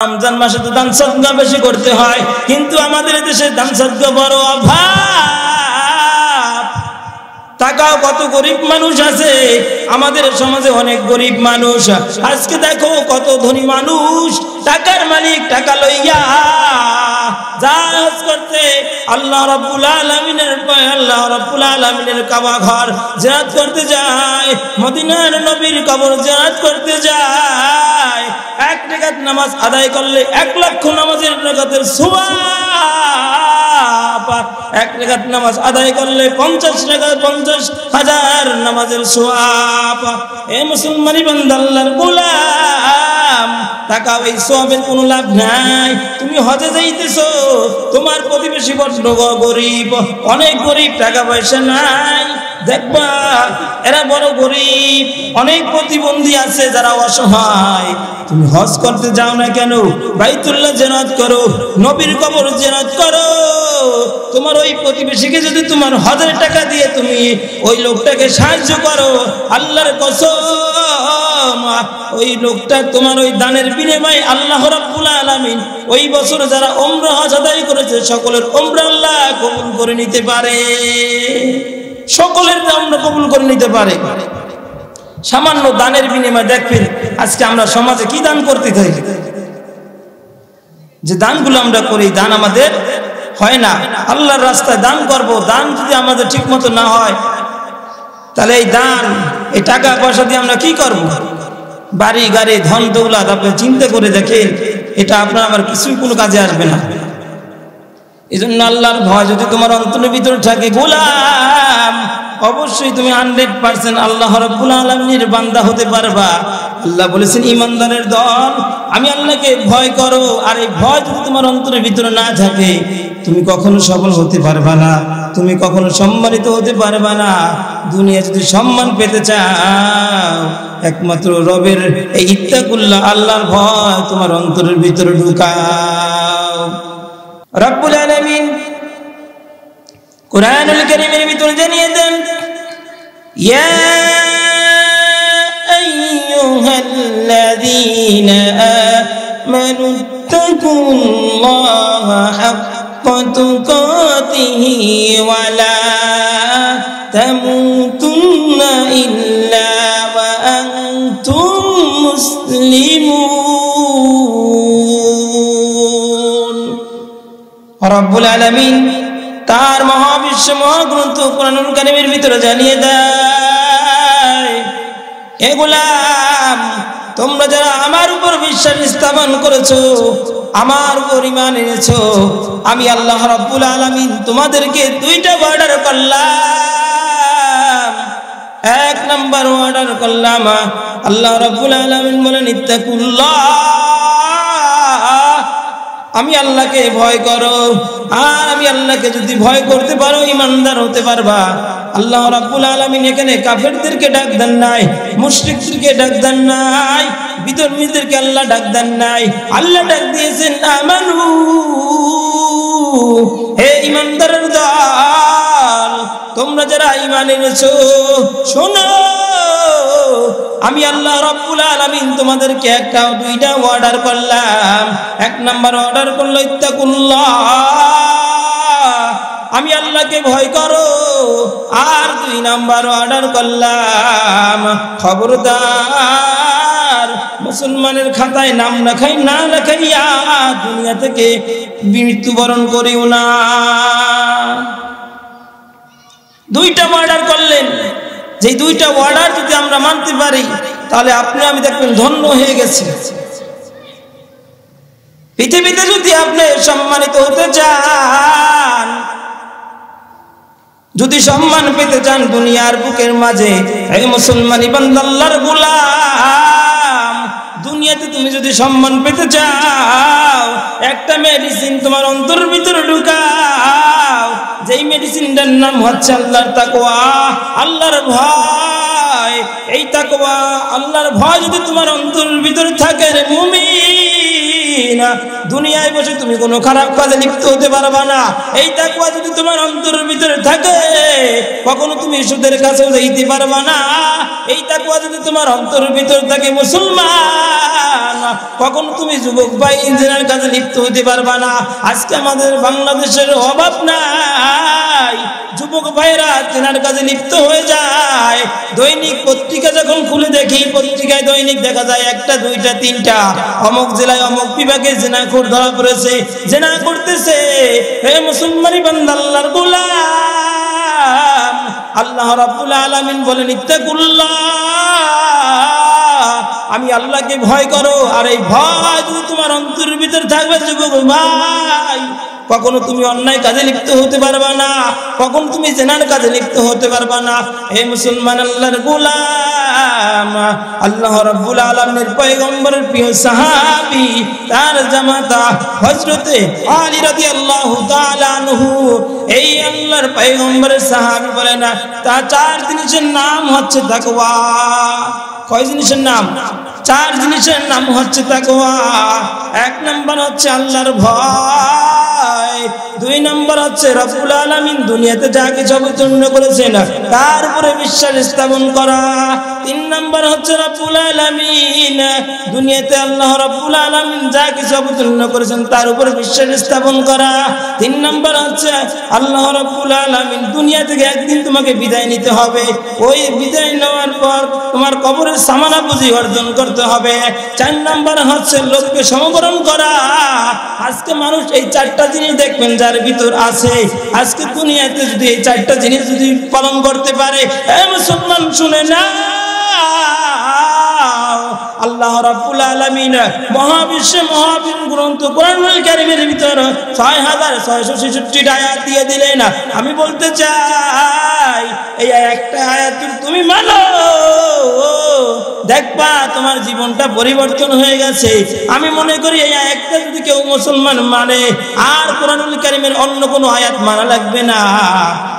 রমজান মাসে তো দান সদ্গা বেশি করতে হয়, কিন্তু আমাদের দেশে দান সদ্গা বড় অভাব। টাকাও কত গরিব মানুষ আছে আমাদের সমাজে অনেক গরিব মানুষ। আজকে দেখো কত ধনী মানুষ, টাকার মালিক, টাকা লইয়া জাহাজ করতে আল্লাহ আল্লাহ করতে যায়। করতে যায়। এক নামাজ আদায় করলে এক লক্ষ নামাজের এক নামাজ আদায় করলে পঞ্চাশ রেখাত, পঞ্চাশ হাজার নামাজের সোয়াব। এ মুসলমানি বান্দাল্লার গোলাম। টাকা ওই সবের কোনো লাভ নাই। তুমি হজে যাইতেছ, তোমার প্রতিবেশী বড় গরিব অনেক গরিব, টাকা পয়সা নাই। দেখবা, এরা বড় গরিব, অনেক প্রতিবন্ধী আছে যারা অসহায়। তুমি হজ করতে যাও না কেন? বাইতুল্লাহ জেনাত করো, নবীর কবর জেনাত করো। তোমার ওই প্রতিবেশীকে যদি তোমার হাজার টাকা দিয়ে তুমি ওই লোকটাকে সাহায্য করো, আল্লাহর কসম, ওই লোকটা তোমার ওই দানের বিনিময়ে আল্লাহ রাব্বুল আলামিন ওই বছর যারা ওমরা হজ আদায় করেছে, সকলের ওমরা আল্লাহ কবুল করে নিতে পারে। সকলের আমরা কবুল করে নিতে পারে। সামান্য দানের বিনিময়ে দেখবেন, আজকে আমরা সমাজে কি দান করতে থাকি যে দানগুলো আমরা করি, দান আমাদের হয় না। আল্লাহর রাস্তায় দান করব, দান যদি আমাদের ঠিক মতো না হয়, তাহলে এই দান, এই টাকা পয়সা দিয়ে আমরা কি করব? বাড়ি, গাড়ি ধন দৌলাত আপনি চিন্তা করে দেখেন, এটা আপনার আমার কিছুই কোনো কাজে আসবে না। এই জন্য আল্লাহর ভয় যদি তোমার অন্তরের ভিতরে থাকে, গোলাম, অবশ্যই তুমি হান্ড্রেড পার্সেন্ট আল্লাহ রব্বুল আলমীর বান্দা হতে পারবা। আল্লাহ বলেছেন, ইমানদারের দল, আমি আল্লাহকে ভয় করো, আর এই ভয় যদি তোমার অন্তরের ভিতরে না থাকে, তুমি কখনো সফল হতে পারবা না, তুমি কখনো সম্মানিত হতে পারবা না। দুনিয়া যদি সম্মান পেতে চাও, একমাত্র রবের এই ইত্তাকুল্লাহ, আল্লাহর ভয় তোমার অন্তরের ভিতরে ঢুকাও। রব্বুল আলামিন কোরআনুল কারীমের ভিতরে জানিয়ে দেন ইয়া আইয়ুহাল্লাযীনা আমানু তাকুল্লাহা হাক্কা তুকাতিহি ওয়া লা তামুতুন্না ইল্লা ওয়া আনতুম মুসলিমুন রব্বুল আলামিন তার মহাবিশ্ব মহাগ্রন্থ কোরআনুল কারিমের ভিতরে জানিয়ে দেয় এগুলাম তোমরা যারা আমার উপর বিশ্বাস স্থাপন করেছ, আমার উপর ইমান এনেছো, আমি আল্লাহ রব্বুল আলামিন তোমাদেরকে দুইটা অর্ডার করলাম। এক নাম্বার অর্ডার করলাম, আল্লাহ রব্বুল আলামিন বলেন, ইত্তাকুল্লাহ। আমি আল্লাহকে ভয় করো। আর আমি আল্লাহকে যদি ভয় করতে পারো, ইমানদার হতে পারবা। আল্লাহ রাব্বুল আলামিন এখানে কাফেরদেরকে ডাক দেন নাই, মুশরিকদেরকে ডাক দেন নাই, বিধর্মীদেরকে আল্লাহ ডাক দেন নাই। আল্লাহ ডাক দিয়েছেন, আমানু, হে ইমানদারের দল, তোমরা যারা ইমান এনেছো, শোনো। আমি আল্লাহ রব্বুল আলামিন তোমাদেরকে একটা দুইটা অর্ডার করলাম। এক নাম্বার অর্ডার করল, ইত্তাকুল্লাহ। আমি আল্লাহকে ভয় করো। আর দুই নাম্বার অর্ডার করলাম, খবরদার, মুসলমানের খাতায় নাম লেখাই না লেখাইয়া দুনিয়া থেকে মৃত্যুবরণ করিও না। দুইটা অর্ডার করলেন। যে দুইটা অর্ডার যদি আমরা মানতে পারি, তাহলে আপনি আমি দেখবেন ধন্য হয়ে গেছি। পৃথিবীতে যদি আপনি সম্মানিত হতে চান, যদি সম্মান পেতে চান দুনিয়ার বুকের মাঝে মুসলমানি বান্দাল্লার গোলাম, দুনিয়াতে তুমি যদি সম্মান পেতে চাও, একটা মেডিসিন তোমার অন্তর ভিতরে ঢুকাও। যেই মেডিসিনটার নাম হচ্ছে আল্লাহর তাকোয়া আল্লাহর ভয়। এই তাকোয়া আল্লাহর ভয় যদি তোমার অন্তর ভিতরে থাকে রে মুমিন দুনিয়ায় বসে তুমি কোনো খারাপ কাজে লিপ্ত হতে পারবা না। এই তাকুয়া যদি তোমার অন্তরের ভিতরে থাকে, কখনো তুমি সুদের কাছেও যাইতে পারবা না। এই তাকুয়া যদি তোমার অন্তরের ভিতরে থাকে, মুসলমান, কখনো তুমি যুবক ভাই, ইঞ্জিনিয়ার কাজে লিপ্ত হতে পারবা না। আজকে আমাদের বাংলাদেশের অভাব নাই। যুবক ভাইরা চেনার কাজে লিপ্ত হয়ে যায়। দৈনিক পত্রিকা যখন খুলে দেখি, পত্রিকায় দৈনিক দেখা যায় একটা, দুইটা, তিনটা। অমুক জেলায় অমুক বিভাগে জেনাখোর ধরা পড়েছে জেনা করতেছে হে মুসলমানি বান্দাল্লার গোলাম। আল্লাহ রাব্বুল আলামিন বলেন, ইত্তাকুল্লাহ, আমি আল্লাহকে ভয় করো, আর এই ভয় যদি তোমার অন্তরের ভিতরে থাকবে যুবক ভাই কখনো তুমি অন্যায় কাজে লিপ্ত হতে পারবা না, কখনো তুমি জেনার কাজে লিপ্ত হতে পারবা না। হে মুসলমান আল্লাহর গোলাম, আল্লাহ রাব্বুল আলামিনের পয়গম্বরের প্রিয় সাহাবী, তার জামাতা হযরতে আলী রাদিয়াল্লাহু তাআলা আনহু, এই আল্লাহর পয়গম্বরের সাহাবী না তা চার জিনিসের নাম হচ্ছে তাকওয়া। কয় জিনিসের নাম? চার জিনিসের নাম হচ্ছে তাকওয়া। এক নম্বর হচ্ছে আল্লাহর ভয়। দুই নম্বর হচ্ছে আলামিন দুনিয়াতে যা কিছু অবতীর্ণ করেছেন, তার উপরে বিশ্বাস স্থাপন করা। তিন নম্বর হচ্ছে আলামিন দুনিয়াতে আল্লাহ আলামিন যা কিছু অবতীর্ণ করেছেন, তার উপরে বিশ্বাস স্থাপন করা। তিন নম্বর হচ্ছে আল্লাহ আলামিন দুনিয়া থেকে একদিন তোমাকে বিদায় নিতে হবে। ওই বিদায় নেওয়ার পর তোমার কবরের সামানা পুঁজি অর্জন করতে হবে। চার নম্বর হচ্ছে লোককে সমবরণ করা। আজকে মানুষ এই চারটা জিনিস দেখবেন যার ভিতর আছে, আজকে দুনিয়াতে যদি এই চারটা জিনিস যদি পালন করতে পারে মুসলমান শুনে না। আল্লাহ রাব্বুল আলামিন মহাবিশ্বে মহাবীর গ্রন্থ কোরআনুল কারীমের ভিতর 6666 আয়াত দিয়ে দিলেন। আমি বলতে চাই, এই একটা আয়াত তুমি মানো। দেখবা, তোমার জীবনটা পরিবর্তন হয়ে গেছে। আমি মনে করি এই আয়াতটা যদি কেউ মুসলমান মানে আর কোরআনুল কারীমের অন্য কোনো আয়াত মানা লাগবে না।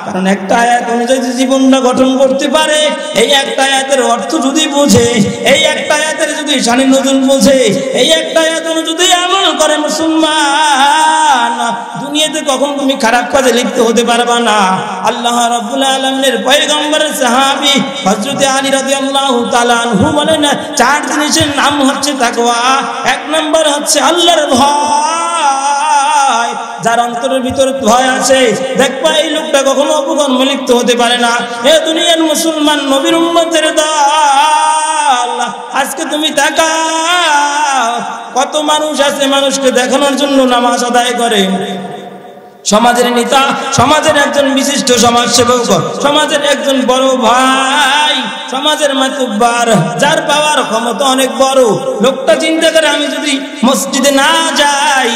কারণ একটা আয়াত অনুযায়ী জীবনটা গঠন করতে পারে, এই একটা আয়াতের অর্থ যদি বোঝে, এই একটা আয়াতের যদি শানি নজরুল বোঝে এই একটা আয়াত অনুযায়ী আমল করে মুসলমান, দুনিয়াতে কখন তুমি খারাপ কাজে লিপ্ত হতে পারবা না? আল্লাহ রাব্বুল আলামিনের পয়গম্বরের সাহাবী হযরত আলী রাদিয়াল্লাহু তাআলা আনহু বলেন, চার জিনিসের নাম হচ্ছে তাকওয়া, এক নম্বর হচ্ছে আল্লাহর ভয়। যার অন্তরের ভিতরে ভয় আছে, দেখবা এই লোকটা কখনো অপকর্ম লিপ্ত হতে পারে না। এ দুনিয়ার মুসলমান নবীর উম্মতের দল। আজকে তুমি দেখা কত মানুষ আছে মানুষকে দেখানোর জন্য নামাজ আদায় করে। সমাজের নেতা, সমাজের একজন বিশিষ্ট সমাজ সেবক সমাজের একজন বড় ভাই, সমাজের মাতুব্বার, যার পাওয়ার ক্ষমতা অনেক বড়। লোকটা চিন্তা করে আমি যদি মসজিদে না যাই,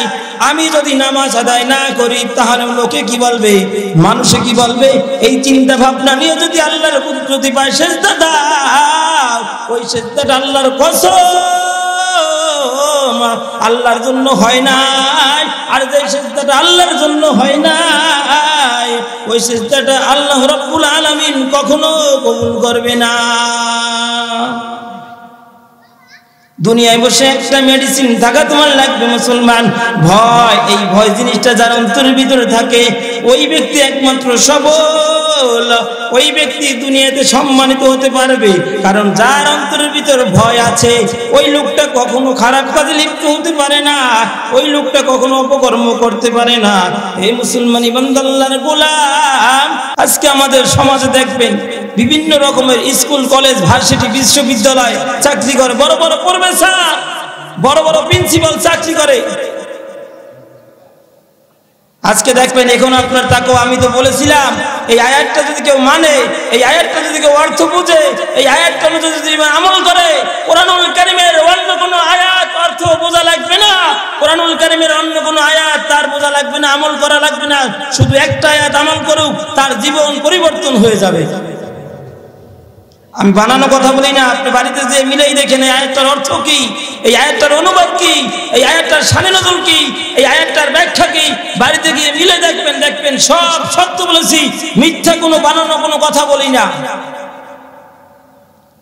আমি যদি নামাজ আদায় না করি, তাহলে লোকে কি বলবে? মানুষে কি বলবে? এই চিন্তা ভাবনা নিয়ে যদি আল্লাহর কুদরতি পায়, সেজদা দাও। ওই সেজদাটা আল্লাহর কসম। আল্লাহর জন্য হয় নাই, আর যে আল্লাহর জন্য হয় নাই, ওই আল্লাহ রব্বুল আলামিন কখনো কবুল করবে না। দুনিয়ায় বসে একটা মেডিসিন থাকা তোমার লাগবে মুসলমান। ভয়, এই ভয় জিনিসটা যার অন্তরের ভিতরে থাকে, ওই ব্যক্তি একমাত্র সবল। ওই ব্যক্তি দুনিয়াতে সম্মানিত হতে পারবে। কারণ যার অন্তরের ভিতর ভয় আছে, ওই লোকটা কখনো খারাপ কাজে লিপ্ত হতে পারে না, ওই লোকটা কখনো অপকর্ম করতে পারে না। এই মুসলমানি বান্দাল্লার গোলাম, আজকে আমাদের সমাজে দেখবেন, বিভিন্ন রকমের স্কুল, কলেজ, ভার্সিটি, বিশ্ববিদ্যালয় চাকরি করে। বড় বড় প্রফেসর, বড় বড় প্রিন্সিপাল চাকরি করে। আজকে দেখবেন এখন আপনার তাকেও আমি তো বলেছিলাম, এই আয়াতটা যদি কেউ মানে এই আয়াতটা যদি কেউ অর্থ বুঝে, এই আয়াতটা অনুযায়ী যদি আমল করে, কোরআনুল কারিমের অন্য কোনো আয়াত অর্থ বোঝা লাগবে না। কোরআনুল কারিমের অন্য কোনো আয়াত তার বোঝা লাগবে না, আমল করা লাগবে না। শুধু একটা আয়াত আমল করুক, তার জীবন পরিবর্তন হয়ে যাবে। আমি বানানো কথা বলি না, আপনি বাড়িতে যে মিলেই দেখেন, এই আয়াতটার অর্থ কি? এই আয়াতটার অনুবাদ কি? এই আয়াতটার সানে নজর কি? এই আয়াতটার ব্যাখ্যা কি? বাড়িতে গিয়ে মিলে দেখবেন দেখবেন সব সত্য বলেছি, মিথ্যা কোনো বানানো কোনো কথা বলি না।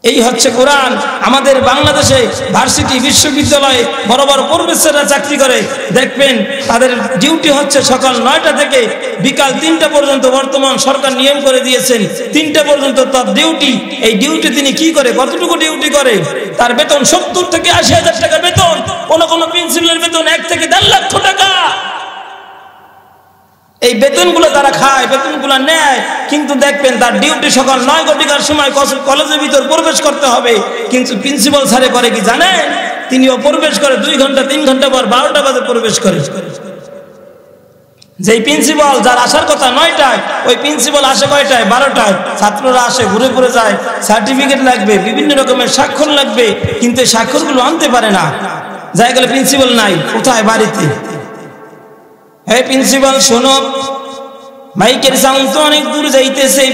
এই হচ্ছে কোরআন। আমাদের বাংলাদেশে ভার্সিটি বিশ্ববিদ্যালয়ে বড় বড় প্রফেসররা চাকরি করে। দেখবেন, তাদের ডিউটি হচ্ছে সকাল নয়টা থেকে বিকাল তিনটা পর্যন্ত বর্তমান সরকার নিয়ম করে দিয়েছেন। তিনটা পর্যন্ত তার ডিউটি এই ডিউটি তিনি কি করে? কতটুকু ডিউটি করে? তার বেতন সত্তর থেকে আশি হাজার টাকা বেতন। কোন কোন প্রিন্সিপালের বেতন এক থেকে দেড় লক্ষ টাকা। এই বেতনগুলো তারা খায়, বেতনগুলো নেয়। কিন্তু দেখবেন তার ডিউটি সকাল নয় ঘটিকার সময় কলেজের ভিতর প্রবেশ করতে হবে। কিন্তু প্রিন্সিপাল স্যারে করে কি জানেন? তিনিও প্রবেশ করে দুই ঘণ্টা, তিন ঘণ্টা পর বারোটা বাজে প্রবেশ করে। যেই প্রিন্সিপাল যার আসার কথা নয়টায়, ওই প্রিন্সিপাল আসে কয়টায়? বারোটায়। ছাত্ররা আসে, ঘুরে ঘুরে যায়। সার্টিফিকেট লাগবে, বিভিন্ন রকমের স্বাক্ষর লাগবে, কিন্তু স্বাক্ষরগুলো আনতে পারে না। যাই গেলে প্রিন্সিপাল নাই, কোথায়? বাড়িতে। হে প্রিন্সিপাল শোনো, মাইকের সাউন্ড তো অনেক দূর যাইতেছে।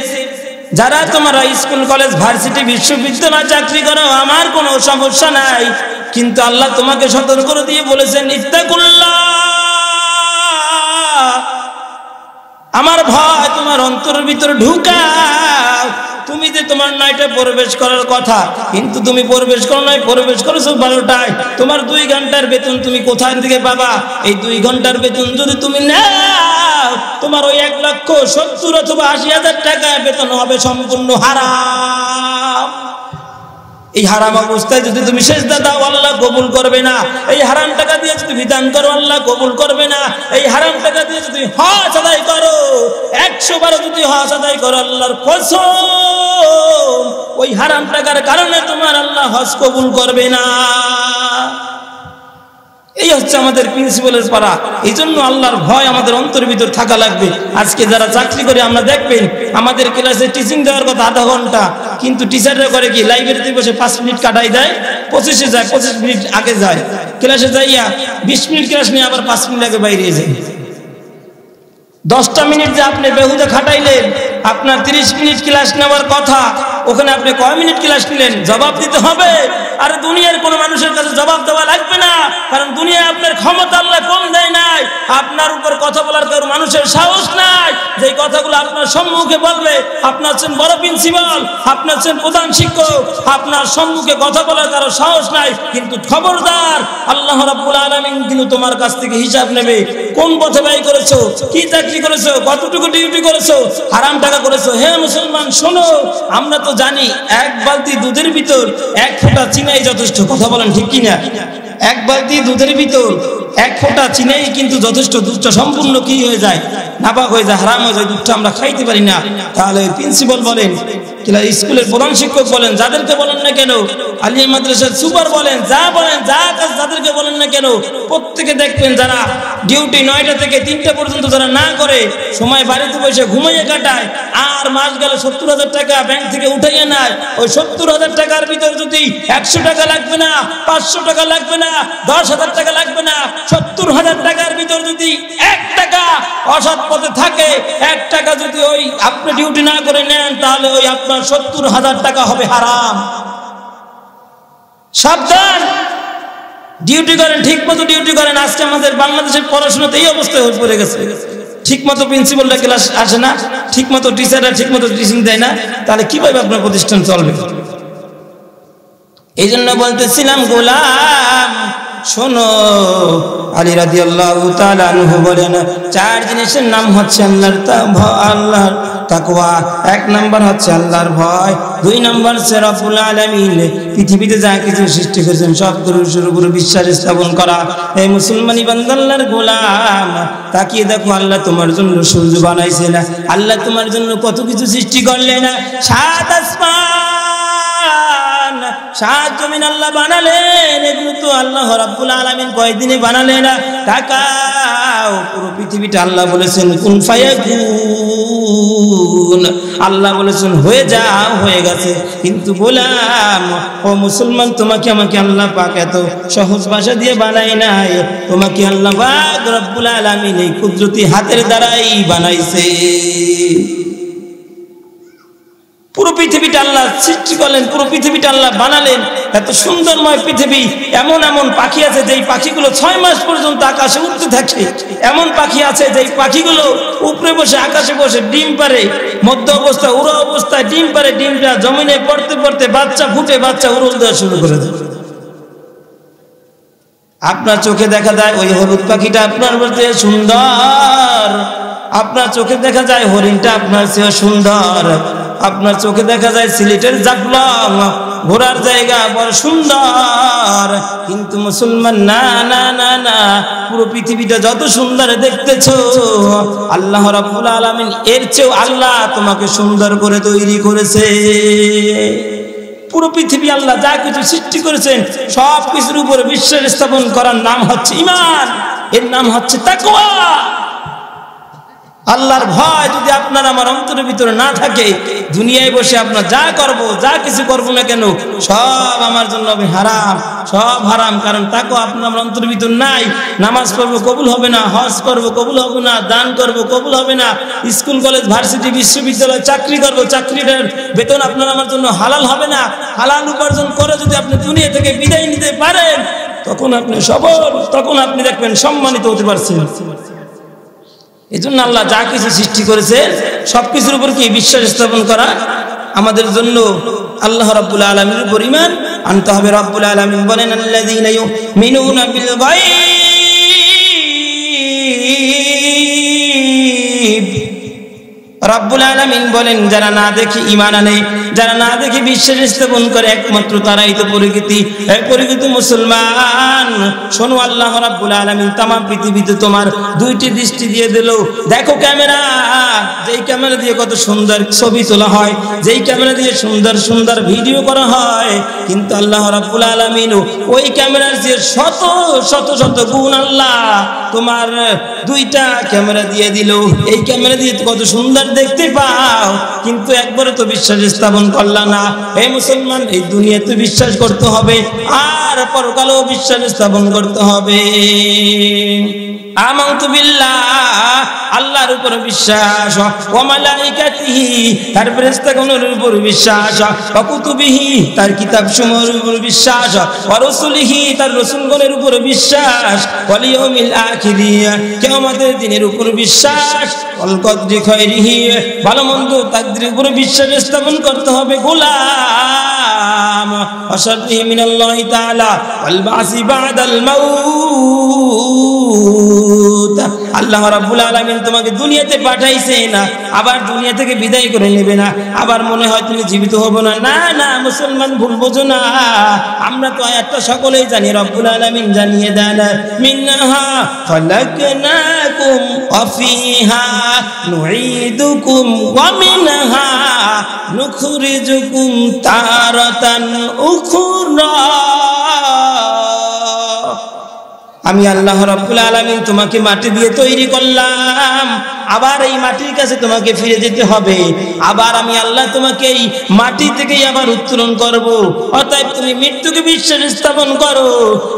যারা তোমরা স্কুল কলেজ ভার্সিটি বিশ্ববিদ্যালয় চাকরি করো, আমার কোনো সমস্যা নাই। কিন্তু আল্লাহ তোমাকে সতর্ক দিয়ে বলেছেন, ইত্তাকুল্লাহ। আমার ভয় তোমার অন্তরের ভিতর ঢুকাও তুমি যে তোমার নয়টা প্রবেশ করার কথা, কিন্তু তুমি প্রবেশ করো নয় প্রবেশ করেছ বারোটায় তোমার দুই ঘণ্টার বেতন তুমি কোথায় থেকে পাবা? এই দুই ঘণ্টার বেতন যদি তুমি নাও, তোমার ওই এক লক্ষ সত্তর অথবা আশি হাজার টাকা বেতন হবে সম্পূর্ণ হারাম। এই হারাম অবস্থায় যদি তুমি শেষ দাদা আল্লাহ কবুল করবে না। এই হারাম টাকা দিয়ে যদি বিধান করো, আল্লাহ কবুল করবে না। এই হারাম টাকা দিয়ে যদি হজ আদায় করো, একশো বারো যদি হজ আদায় করো, আল্লাহর ওই হারাম টাকার কারণে তোমার আল্লাহ হজ কবুল করবে না। এই হচ্ছে আমাদের প্রিন্সিপালের পাড়া। এই জন্য আল্লাহর ভয় আমাদের অন্তরের ভিতর থাকা লাগবে। আজকে যারা চাকরি করে, আমরা দেখবেন আমাদের ক্লাসে টিচিং দেওয়ার কথা আধা ঘণ্টা, কিন্তু টিচাররা করে কি লাইব্রেরিতে বসে পাঁচ মিনিট কাটাই দেয়, পঁচিশে যায়, পঁচিশ মিনিট আগে যায়। ক্লাসে যাইয়া বিশ মিনিট ক্লাস নিয়ে আবার পাঁচ মিনিট আগে বাইরে যায়। দশটা মিনিট যে আপনি বেহুদে খাটাইলেন আপনার তিরিশ মিনিট ক্লাস নেওয়ার কথা, ওখানে আপনি কয় মিনিট ক্লাস নিলেন? জবাব দিতে হবে। আর দুনিয়ার কোনো মানুষের কাছে জবাব দেওয়া লাগবে না, কারণ দুনিয়ায় আপনার ক্ষমতা আল্লাহ কম দেয় নাই। আপনার উপর কথা বলার কারও মানুষের সাহস নাই। যে কথাগুলো আপনার সম্মুখে বলবে, আপনার হচ্ছেন বড় প্রিন্সিপাল আপনার হচ্ছেন প্রধান শিক্ষক, আপনার সম্মুখে কথা বলার কারও সাহস নাই। কিন্তু খবরদার, আল্লাহ রাব্বুল আলামিন কিন্তু তোমার কাছ থেকে হিসাব নেবে। কোন পথে ব্যয় করেছ, কি চাকরি করেছ, কতটুকু ডিউটি করেছ, হারাম টাকা করেছ, হে মুসলমান, শোনো, আমরা তো জানি এক বালতি দুধের ভিতর এক ফোঁটা চিনাই যথেষ্ট। কথা বলেন ঠিক কিনা? এক বালতি দুধের ভিতর এক ফোঁটা চিনাই কিন্তু যথেষ্ট, দুধটা সম্পূর্ণ কি হয়ে যায়? নাপাক হয়ে যায়, হারাম হয়ে যায়, দুধটা আমরা খাইতে পারি না। তাহলে প্রিন্সিপাল বলেন স্কুলের প্রধান শিক্ষক বলেন, যাদেরকে বলেন না কেন আলিয়া মাদ্রাসার সুপার বলেন, যা বলেন, যা কাজ যাদেরকে বলেন না কেন, প্রত্যেকে দেখবেন যারা ডিউটি নয়টা থেকে তিনটা পর্যন্ত যারা না করে, সময় বাড়িতে বসে ঘুমাইয়ে কাটায়, আর মাস গেলে সত্তর হাজার টাকা ব্যাংক থেকে উঠাইয়ে নেয়, ওই সত্তর হাজার টাকার ভিতর যদি একশো টাকা লাগবে না, পাঁচশো টাকা লাগবে না, দশ হাজার টাকা লাগবে না, সত্তর হাজার টাকার ভিতর যদি এক টাকা অসৎ পথে থাকে, এক টাকা যদি ওই আপনি ডিউটি না করে নেন, তাহলে ওই আপনার সত্তর হাজার টাকা হবে হারাম। সাবধান। ডিউটি করেন, ঠিক মতো ডিউটি করেন। আজকে আমাদের বাংলাদেশের পড়াশোনাতে এই অবস্থায় পড়ে গেছে। ঠিক মতো প্রিন্সিপালরা ক্লাস আসে না, ঠিক মতো টিচাররা ঠিক মতো টিচিং দেয় না, তাহলে কীভাবে আপনার প্রতিষ্ঠান চলবে? এই জন্য বলতেছিলাম, গোলাম, শোনো। আলী রাজি আল্লাহ বলেন, চার জিনিসের নাম হচ্ছে আল্লাহর আল্লাহর তাকওয়া। এক নাম্বার হচ্ছে আল্লাহর ভয়, দুই নাম্বার হচ্ছে রব্বুল আলামিন। পৃথিবীতে যা কিছু সৃষ্টি করেছেন, সব গুরুর উপর বিশ্বাস স্থাপন করা। এই মুসলমানি বান্দাল্লার গোলাম, তাকিয়ে দেখো আল্লাহ তোমার জন্য সূর্য বানাইছে না। আল্লাহ তোমার জন্য কত কিছু সৃষ্টি করলে না। সাত আল্লাহ বানালেন, এগুলো তো আল্লাহ রাব্বুল আলামিন কয়দিনে বানালেন না। তাকাও পুরো পৃথিবীটা আল্লাহ বলেছেন কুন ফায়াকুন। আল্লাহ বলেছেন, হয়ে যাও হয়ে গেছে। কিন্তু বললাম, ও মুসলমান, তোমাকে আমাকে আল্লাহ পাক এত সহজ ভাষা দিয়ে বানাই নাই। তোমাকে আল্লাহ পাক রব্বুল আলামিন এই কুদরতি হাতের দ্বারাই বানাইছে। পুরো পৃথিবীটা আল্লাহ সৃষ্টি করলেন, পুরো পৃথিবীটা আল্লাহ বানালেন। এত সুন্দরময় পৃথিবী, এমন এমন পাখি আছে যেই পাখিগুলো ছয় মাস পর্যন্ত আকাশে উঠতে থাকে। এমন পাখি আছে যেই পাখিগুলো উপরে বসে আকাশে বসে ডিম পারে মধ্য অবস্থা, উড়ো অবস্থায় ডিম পারে ডিমটা জমিনে পড়তে পড়তে বাচ্চা ফুটে বাচ্চা উড়ল দেওয়া শুরু করে দেয়। আপনার চোখে দেখা যায় ওই হলুদ পাখিটা আপনার বলতে সুন্দর। আপনার চোখে দেখা যায় হরিণটা আপনার চেয়ে সুন্দর। আপনার চোখে দেখা যায় সিলেটের জাফলং ঘোরার জায়গা বড় সুন্দর। কিন্তু মুসলমান, না না না না, পুরো পৃথিবীটা যত সুন্দর দেখতেছ, আল্লাহ রাব্বুল আলামিন এর চেয়েও আল্লাহ তোমাকে সুন্দর করে তৈরি করেছে। পুরো পৃথিবী আল্লাহ যা কিছু সৃষ্টি করেছেন সব কিছুর উপরে বিশ্বাস স্থাপন করার নাম হচ্ছে ইমান। এর নাম হচ্ছে তাকওয়া। আল্লাহর ভয় যদি আপনার আমার অন্তরের ভিতরে না থাকে, দুনিয়ায় বসে আপনার যা করব, যা কিছু করব না কেন, সব আমার জন্য হবে হারাম, সব হারাম, কারণ তাকেও আপনার আমার অন্তরের ভিতর নাই। নামাজ পড়ব, কবুল হবে না, হজ করব, কবুল হবে না, দান করব, কবুল হবে না, স্কুল, কলেজ, ভার্সিটি, বিশ্ববিদ্যালয়, চাকরি করব চাকরিটার বেতন আপনার আমার জন্য হালাল হবে না। হালাল উপার্জন করে যদি আপনি দুনিয়া থেকে বিদায় নিতে পারেন, তখন আপনি সবল, তখন আপনি দেখবেন সম্মানিত হতে পারছেন। এই জন্য আল্লাহ যা কিছু সৃষ্টি করেছে সব কিছুর উপর কি বিশ্বাস স্থাপন করা? আমাদের জন্য আল্লাহ রাব্বুল আলমীর উপর ঈমান আনতে হবে। রাব্বুল আলামিন বলেন গায়ব। রব্বুল আলমিন বলেন, যারা না দেখে ইমান আনে, যারা না দেখে বিশ্বাস স্থাপন করে, একমাত্র তারাই তো পরিগতি পরিগতি মুসলমান, শোনো আল্লাহ রাব্বুল আলমিন, তামাম পৃথিবীতে তোমার দুইটি দৃষ্টি দিয়ে দিল। দেখো ক্যামেরা, যেই ক্যামেরা দিয়ে কত সুন্দর ছবি তোলা হয়, যেই ক্যামেরা দিয়ে সুন্দর সুন্দর ভিডিও করা হয়, কিন্তু আল্লাহ রাব্বুল আলমিন ওই ক্যামেরার যে শত শত শত গুণ আল্লাহ তোমার দুইটা ক্যামেরা দিয়ে দিল। এই ক্যামেরা দিয়ে কত সুন্দর দেখতে পাও, কিন্তু একবারে তো বিশ্বাস স্থাপন করলা না। হে মুসলমান, এই দুনিয়াতে বিশ্বাস করতে হবে, আর পরকালেও বিশ্বাস স্থাপন করতে হবে। আমাউতু বিল্লাহ আল্লাহর উপর বিশ্বাস, ও মালাইকাতিহি, তার ফেরেশতাগণের উপর বিশ্বাস, ও কুতুবিহি, তার কিতাব সমূহের উপর বিশ্বাস, ও রাসূলিহি, তার রাসূলগণের উপর বিশ্বাস, ওয়াল ইয়াউমিল আখিরি কিয়ামতের দিনের উপর বিশ্বাস, ওয়াল কদরি খায়রিহি, ভালো মন্দ তাকদীরের উপর বিশ্বাস স্থাপন করতে হবে গোলাম। অশাররিহি মিনাল্লাহি তাআলা, ওয়াল বাসি বাদাল মাউত। আল্লাহ রাব্বুল আলামিন তোমাকে দুনিয়াতে পাঠাইছে না, আবার দুনিয়া থেকে বিদায় করে নেবে না। আবার মনে হয় তুমি জীবিত হব না। না না, মুসলমান ভুল বোঝো না। আমরা তো আয়াতটা সকলেই জানি, রব্বুল আলামিন জানিয়ে দেন, মিনহা খলাকনাকুম আমি আল্লাহ রাব্বুল আলামিন তোমাকে মাটি দিয়ে তৈরি করলাম। আবার এই মাটির কাছে তোমাকে ফিরে যেতে হবে। আবার আমি আল্লাহ তোমাকে এই মাটি থেকেই আবার উত্তোলন করব। অতএব তুমি মৃত্যুকে বিশ্বাস স্থাপন করো।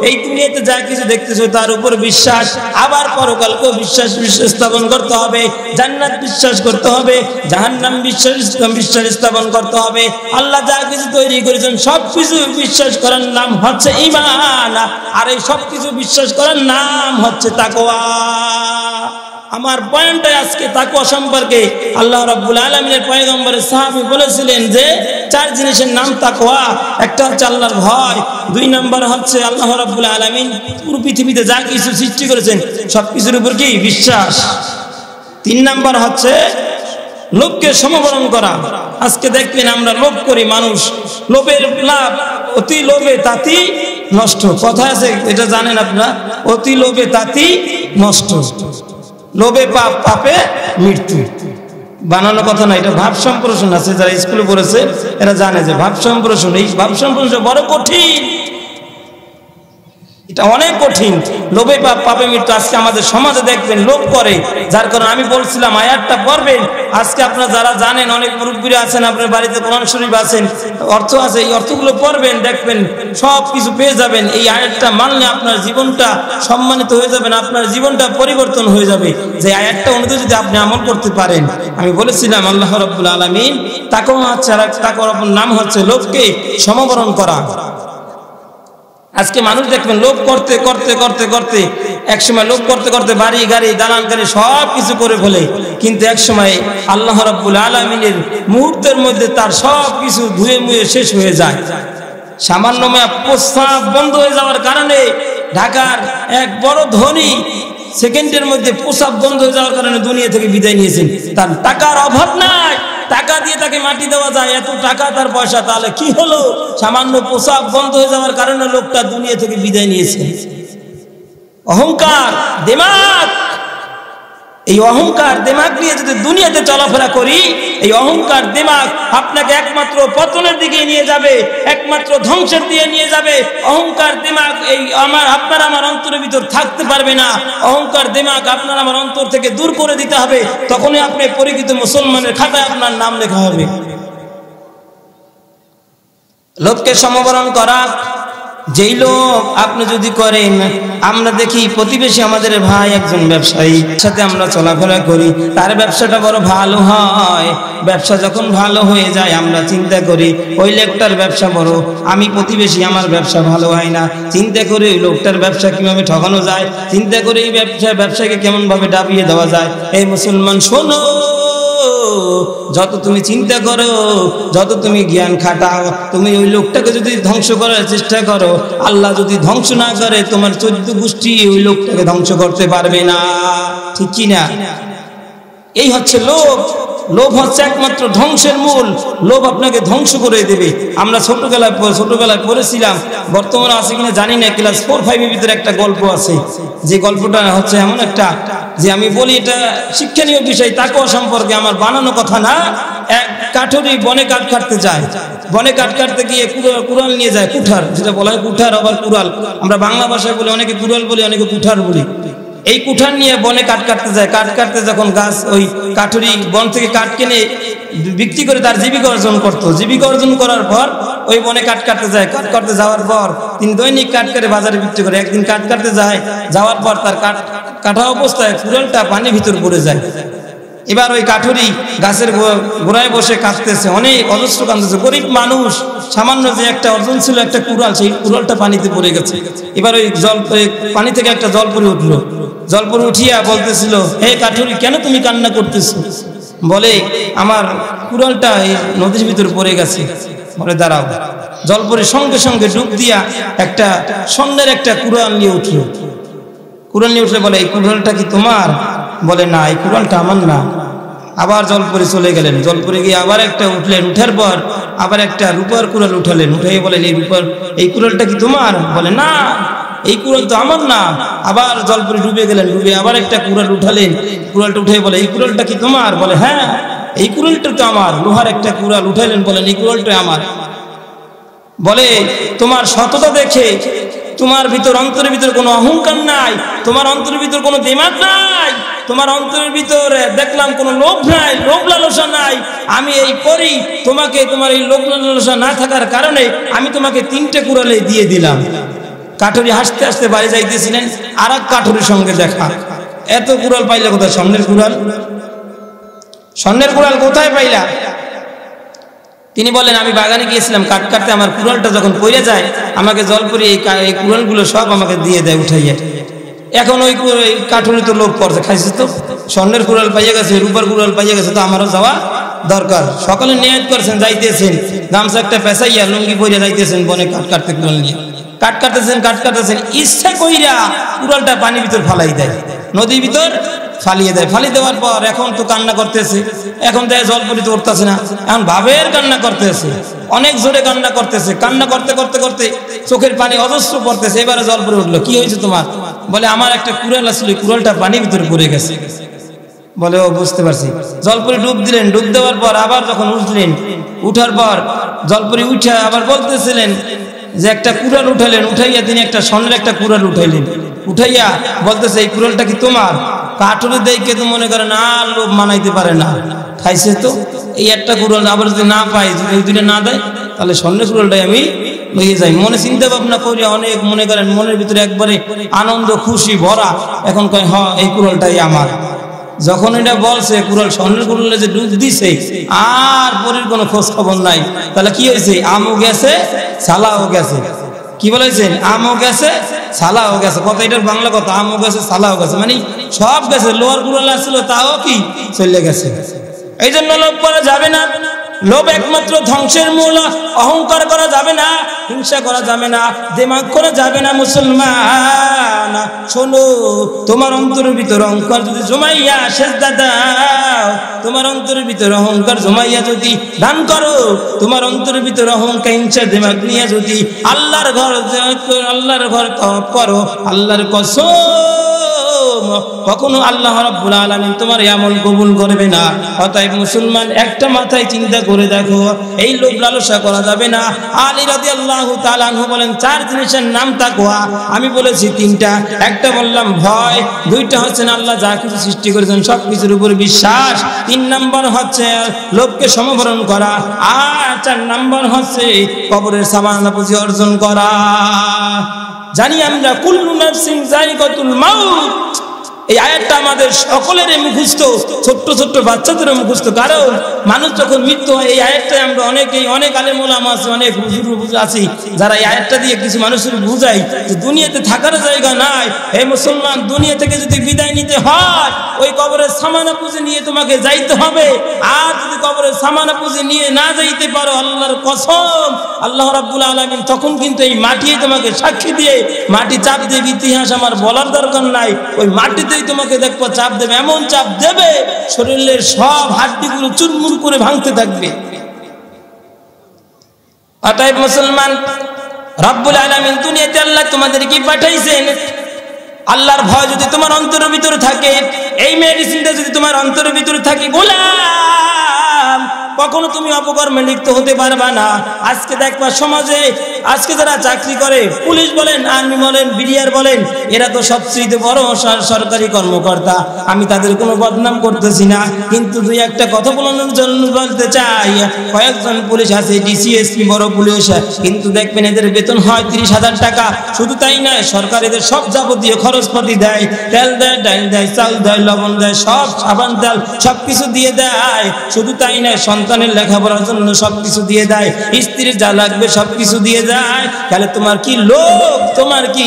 এই দুনিয়াতে যা কিছু দেখতেছো তার উপর বিশ্বাস। আবার পরকালকেও বিশ্বাস বিশ্বাস স্থাপন করতে হবে। জান্নাত বিশ্বাস করতে হবে। জাহান্নাম বিশ্বাস বিশ্বাস স্থাপন করতে হবে। আল্লাহ যা কিছু তৈরি করেছেন সব কিছু বিশ্বাস করার নাম হচ্ছে ইমান আর এই সব কিছু বিশ্বাস করার নাম হচ্ছে তাকোয়া আমার পয়েন্টে আজকে তাকওয়া সম্পর্কে আল্লাহ রাব্বুল আলামিনের পয়গম্বরের সাহাবী বলেছিলেন যে, চার জিনিসের নাম তাকওয়া, একটা হচ্ছে আল্লাহর ভয়, দুই নাম্বার হচ্ছে আল্লাহ রাব্বুল আলামিন পুরো পৃথিবীতে যা কিছু সৃষ্টি করেছেন সব কিছুর উপর কি বিশ্বাস? তিন নাম্বার হচ্ছে লোককে সমবরণ করা। আজকে দেখবেন আমরা লোভ করি মানুষ। লোভের লাভ, অতি লোভে তাতি নষ্ট। কথা আছে, এটা জানেন আপনারা? অতি লোভে তাতি নষ্ট। লোভে পাপ, পাপে মৃত্যু। বানানো কথা না, এটা ভাব সম্প্রসারণ আছে, যারা স্কুলে পড়েছে, এরা জানে যে ভাব সম্প্রসারণ, এই ভাব সম্প্রসারণ বড় কঠিন। এটা অনেক কঠিন। লোভে পাপ, পাপে মৃত্যু আজকে আমাদের সমাজে দেখবেন, লোভ করে। যার কারণে আমি বলছিলাম, আয়াতটা পড়বেন। আজকে আপনারা যারা জানেন, অনেক মুরব্বীরা আছেন, আপনার বাড়িতে কোরআন শরীফ আছেন, অর্থ আছে, এই অর্থগুলো পড়বেন, দেখবেন সব কিছু পেয়ে যাবেন। এই আয়াতটা মানলে আপনার জীবনটা সম্মানিত হয়ে যাবেন আপনার জীবনটা পরিবর্তন হয়ে যাবে। যে আয়াতটা অনুযায়ী যদি আপনি আমল করতে পারেন, আমি বলেছিলাম, আল্লাহ রব্বুল আলমিন তাকেও হচ্ছে তাকওয়ার নাম হচ্ছে লোককে সমবরণ করা। আজকে মানুষ দেখবেন লোভ করতে করতে করতে করতে, একসময় লোভ করতে করতে বাড়ি, গাড়ি, দালান, গাড়ি সব কিছু করে ফেলে। কিন্তু একসময় আল্লাহ রাব্বুল আলমিনের মুহূর্তের মধ্যে তার সব কিছু ধুয়ে মুয়ে শেষ হয়ে যায়। সামান্য প্রস্তাব বন্ধ হয়ে যাওয়ার কারণে ঢাকার এক বড় ধনী সেকেন্ডের মধ্যে প্রস্তাব বন্ধ হয়ে যাওয়ার কারণে দুনিয়া থেকে বিদায় নিয়েছেন। তার টাকার অভাব নাই। টাকা দিয়ে তাকে মাটি দেওয়া যায়, এত টাকা, তার পয়সা, তাহলে কি হলো? সামান্য পোশাক বন্ধ হয়ে যাওয়ার কারণে লোকটা দুনিয়া থেকে বিদায় নিয়েছে। অহংকার দেমাগ এই অহংকার দেমাগ নিয়ে যদি দুনিয়াতে চলাফেরা করি, এই অহংকার দেমাগ আপনাকে একমাত্র পতনের দিকে নিয়ে যাবে, একমাত্র ধ্বংসের দিয়ে নিয়ে যাবে। অহংকার দেমাগ এই আমার, আপনার আমার অন্তরের ভিতর থাকতে পারবে না। অহংকার দেমাগ আপনার আমার অন্তর থেকে দূর করে দিতে হবে। তখনই আপনি পরিচিত মুসলমানের খাতায় আপনার নাম লেখা হবে। লোককে সমবরণ করা যেই লোক আপনি যদি করেন, আমরা দেখি প্রতিবেশী আমাদের ভাই একজন ব্যবসায়ী, সাথে আমরা চলাফেরা করি, তার ব্যবসাটা বড় ভালো হয়। ব্যবসা যখন ভালো হয়ে যায়, আমরা চিন্তা করি, ওই লোকটার ব্যবসা বড়, আমি প্রতিবেশী, আমার ব্যবসা ভালো হয় না। চিন্তা করে ওই লোকটার ব্যবসা কীভাবে ঠকানো যায়? চিন্তা করে এই ব্যবসা, ব্যবসাকে কেমনভাবে ডাবিয়ে দেওয়া যায়? এই মুসলমান, শোনো! যত তুমি চিন্তা করো, যত তুমি জ্ঞান খাটাও, তুমি ওই লোকটাকে যদি ধ্বংস করার চেষ্টা করো, আল্লাহ যদি ধ্বংস না করে, তোমার চোদ্দ গোষ্ঠী ওই লোকটাকে ধ্বংস করতে পারবে না। ঠিক কি না? এই হচ্ছে লোভ। লোভ হচ্ছে একমাত্র ধ্বংসের মূল। লোভ আপনাকে ধ্বংস করে দেবে। আমরা ছোটবেলায় ছোটবেলায় পড়েছিলাম। বর্তমানে আছে কিনা জানি না। ক্লাস ফোর ফাইভের ভিতরে একটা গল্প আছে। যে গল্পটা হচ্ছে এমন একটা যে আমি বলি এটা শিক্ষণীয় বিষয়, তাকেও সম্পর্কে আমার বানানো কথা না। এক কাঠুরি বনে কাঠ কাটতে যায়। বনে কাঠ কাটতে গিয়ে কুড়াল নিয়ে যায়, কুঠার। যেটা বলা হয় কুঠার, আবার কুড়াল। আমরা বাংলা ভাষায় বলি, অনেকে কুড়াল বলি, অনেকে কুঠার বলি। এই কুঠার নিয়ে বনে কাঠ কাটতে যায়। কাঠ কাটতে যখন গাছ ওই কাঠুরি বন থেকে কাঠ কিনে বিক্রি করে তার জীবিকা অর্জন করত। জীবিকা অর্জন করার পর ওই বনে কাঠ কাটতে যায়। কাঠ কাটতে যাওয়ার পর তিনি দৈনিক কাঠ কেটে বাজারে বিক্রি করে। একদিন কাঠ কাটতে যায়, যাওয়ার পর তার কাঠ কাঠা অবস্থায় কুড়ালটা পানির ভিতর পড়ে যায়। এবার ওই কাঠুরি গাছের গোড়ায় বসে কাঁদতেছে। অনেক অজস্র কাঁদতেছে। গরিব মানুষ, সামান্য যে একটা অর্জন ছিল, একটা কুড়াল, সেই কুড়ালটা পানিতে পড়ে গেছে। এবার ওই জল পানি থেকে একটা জল পরে উঠল। জল পরে উঠিয়া বলতেছিল, হে কাঠুরি, কেন তুমি কান্না করতেছ? বলে, আমার কুড়ালটা এই নদীর ভিতরে পড়ে গেছে। বলে, দাঁড়াও। জল পরে সঙ্গে সঙ্গে ডুব দিয়া একটা স্বর্ণের একটা কুড়াল নিয়ে উঠল। কুড়াল নিয়ে উঠলে বলে, এই কুড়ালটা কি তোমার? বলে, না, এই কুড়ালটা আমার না। আবার জলপুরে চলে গেলেন। জলপুরে গিয়ে আবার একটা উঠলেন। উঠার পর আবার একটা রূপার কুড়াল উঠালেন। উঠাই বলেন এই রূপার, এই কুড়ালটা কি তোমার? বলে, না, এই কুড়াল তো আমার না। আবার জলপুরে ডুবে গেলেন। ডুবে আবার একটা কুড়াল উঠালেন। কুড়ালটা উঠে বলে, এই কুড়ালটা কি তোমার? বলে হ্যাঁ এই কুড়ালটা তো আমার। লোহার একটা কুড়াল উঠাইলেন বলেন, এই কুড়ালটা আমার। বলে, তোমার সততা দেখে তোমার ভিতর অন্তরের ভিতর কোনো অহংকার নাই, তোমার অন্তরের ভিতর কোনো দিমাগ নাই, তোমার অন্তরের ভিতরে দেখলাম কোনো লোভ নাই, লোভ লালসা নাই। আমি এই করি তোমাকে, তোমার এই লোভ লালসা না থাকার কারণে আমি তোমাকে তিনটে কুড়ালে দিয়ে দিলাম। কাঠুরি হাসতে হাসতে বাড়ি যাইতেছিলেন আর এক কাঠুরির সঙ্গে দেখা। এত কুড়াল পাইলে কোথায় স্বর্ণের কুড়াল? স্বর্ণের কুড়াল কোথায় পাইলা? তিনি বলেন, আমি বাগানে গিয়েছিলাম, কাট কাটতে আমার কুড়ালটা যখন পড়ে যায়, আমাকে জল পরে এই কুড়ালগুলো সব আমাকে দিয়ে দেয়, উঠাইয়া। এখন ওই কাঠুরি তো লোক করছে, খাইছে তো? স্বর্ণের কুড়াল পাইয়া গেছে, রূপার কুড়াল পাইয়া গেছে তো আমারও যাওয়া দরকার। সকলে নিয়ত করছেন, যাইতেছেন। গামছা একটা পেশাইয়া লুঙ্গি পরিয়া যাইতেছেন বনে কাঠ কাটতে কুড়াল নিয়ে। কাট কাটতেছেন কাট কাটতেছেন, ইচ্ছা কইরা কুড়ালটা পানির ভিতর ফালাই দেয়। নদীর ভিতর ফালিয়ে দেয়। ফালিয়ে দেওয়ার পর এখন তো কান্না করতেছে। এখন পরিতে উঠতেছে না। এখন ভাবের কান্না করতেছে। অনেক জোরে কান্না করতেছে। কান্না করতে করতে করতে চোখের পানি অজস্র পড়তেছে। এবারে জল পরে উঠল। কি হয়েছে তোমার? বলে, আমার একটা কুড়াল আসলে কুড়ালটা পানির ভিতরে পড়ে গেছে। বলে, ও বুঝতে পারছি। জলপুরি ডুব দিলেন। ডুব দেওয়ার পর আবার যখন উঠলেন, উঠার পর জলপুরি উঠে আবার বলতেছিলেন যে, একটা কুড়াল উঠাইলেন উঠাইয়া তিনি একটা স্বর্ণের একটা কুড়াল উঠাইলেন। উঠাইয়া বলতেছে, এই কুড়ালটা কি তোমার? কাঠুরি দেখে তো মনে করে, না, লোভ মানাইতে পারে না। খাইছে তো। এই একটা কুড়াল আবার যদি না পাই যদি এই দুইটা না দেয়, তাহলে স্বর্ণের কুড়ালটাই আমি লইয়ে যাই। মনে চিন্তা ভাবনা করি অনেক মনে করেন, মনের ভিতরে একবারে আনন্দ, খুশি, ভরা। এখন কয়, হ, এই কুড়ালটাই আমার। যখন এটা বলছে, কুড়াল স্বর্ণের কুড়ালে যে ডুব দিছে, আর পরের কোনো খোঁজ খবর নাই। তাহলে কি হয়েছে? আমও গেছে সালাও গেছে। কি বলেছেন? আমও গেছে সালাও গেছে। কথা এটার বাংলা কথা আমও গেছে সালাও গেছে। মানে সব গেছে লোয়ারগুলো ছিল তাও কি চলে গেছে। এই জন্য লোক করা যাবে না। লোভ একমাত্র ধ্বংসের মূল। অহংকার করা যাবে না, হিংসা করা যাবে না, দেমাগ করা যাবে না মুসলমান। শোনো, তোমার অন্তরের ভিতর অহংকার যদি জমাইয়া শেষ দাদা তোমার অন্তরের ভিতর অহংকার জমাইয়া যদি দান করো, তোমার অন্তরের ভিতর অহংকার, হিংসা, দেমাগ নিয়ে যদি আল্লাহর ঘর আল্লাহর ঘর তপ করো, আল্লাহর কসম। কখনো আল্লাহ রাব্বুল আলামিন তোমার আমল কবুল করবে না। অতএব মুসলমান একটা মাথায় চিন্তা করে দেখো, এই লোভ লালসা করা যাবে না। আলী রাদিয়াল্লাহু তাআলা আনহু বলেন, চার জিনিসের নাম তাকওয়া। আমি বলেছি তিনটা। একটা বললাম, ভয়। দুইটা হচ্ছে, আল্লাহ যা কিছু সৃষ্টি করেছেন সব কিছুর উপর বিশ্বাস। তিন নাম্বার হচ্ছে, লোভকে সমবরণ করা। আর চার নাম্বার হচ্ছে, কবরের সামানা পুঁজি অর্জন করা। জানি আমরা, কুল্লু নাফসিন জায়গাতুল মাউত। এই আয়াতটা আমাদের সকলের মুখস্থ, ছোট্ট ছোট্ট বাচ্চাদের মুখস্থ। কারণ মানুষ যখন মৃত্যু হয়, এই আয়াতটাই আমরা অনেকেই, অনেক আলেমোলাম আছে, অনেক আছি, যারা এই আয়াতটা দিয়ে কিছু মানুষের বুঝাই যে দুনিয়াতে থাকার জায়গা নাই। এই মুসলমান, দুনিয়া থেকে যদি বিদায় নিতে হয়, ওই কবরের সামানা পুঁজি নিয়ে তোমাকে যাইতে হবে। আর যদি কবরের সামানা পুঁজি নিয়ে না যাইতে পারো, আল্লাহর কসম, আল্লাহ রাব্বুল আলমিন তখন কিন্তু এই মাটি তোমাকে সাক্ষী দিয়ে, মাটি চাপ দেবে ইতিহাস আমার বলার দরকার নাই। ওই মাটিতে যতই তোমাকে দেখব, চাপ দেবে, এমন চাপ দেবে, শরীরের সব হাড্ডিগুলো চুরমুর করে ভাঙতে থাকবে। অতএব মুসলমান, রব্বুল আলমিন দুনিয়াতে আল্লাহ তোমাদের কি পাঠাইছেন? আল্লাহর ভয় যদি তোমার অন্তরের ভিতরে থাকে, এই মেডিসিনটা যদি তোমার অন্তরের ভিতরে থাকে, গোলাম! কখনো তুমি অপকর্মে লিপ্ত হতে পারবা না। আজকে দেখবা সমাজে, আজকে যারা চাকরি করে, পুলিশ বলেন, আর্মি বলেন, বিডিআর বলেন, এরা তো সবচেয়ে বড় সরকারি কর্মকর্তা। আমি তাদের কোনো বদনাম করতেছি না। কিন্তু দুই একটা কথা বলানোর জন্য বলতে চাই, কয়েকজন পুলিশ আছে ডিসিএসপি বড় পুলিশ। কিন্তু দেখবেন এদের বেতন হয় তিরিশ হাজার টাকা। শুধু তাই নয়, সরকার এদের সব যাবতীয় খরচপাতি দেয়। তেল দেয়, ডাইল দেয়, চাল দেয়, লবণ দেয়, সব সাবান, তেল সব কিছু দিয়ে দেয়। শুধু তাই নয় সন্তানের লেখাপড়ার জন্য সব কিছু দিয়ে দেয়, স্ত্রীর যা লাগবে সব কিছু দিয়ে। যায় তাহলে তোমার কি লোভ? তোমার কি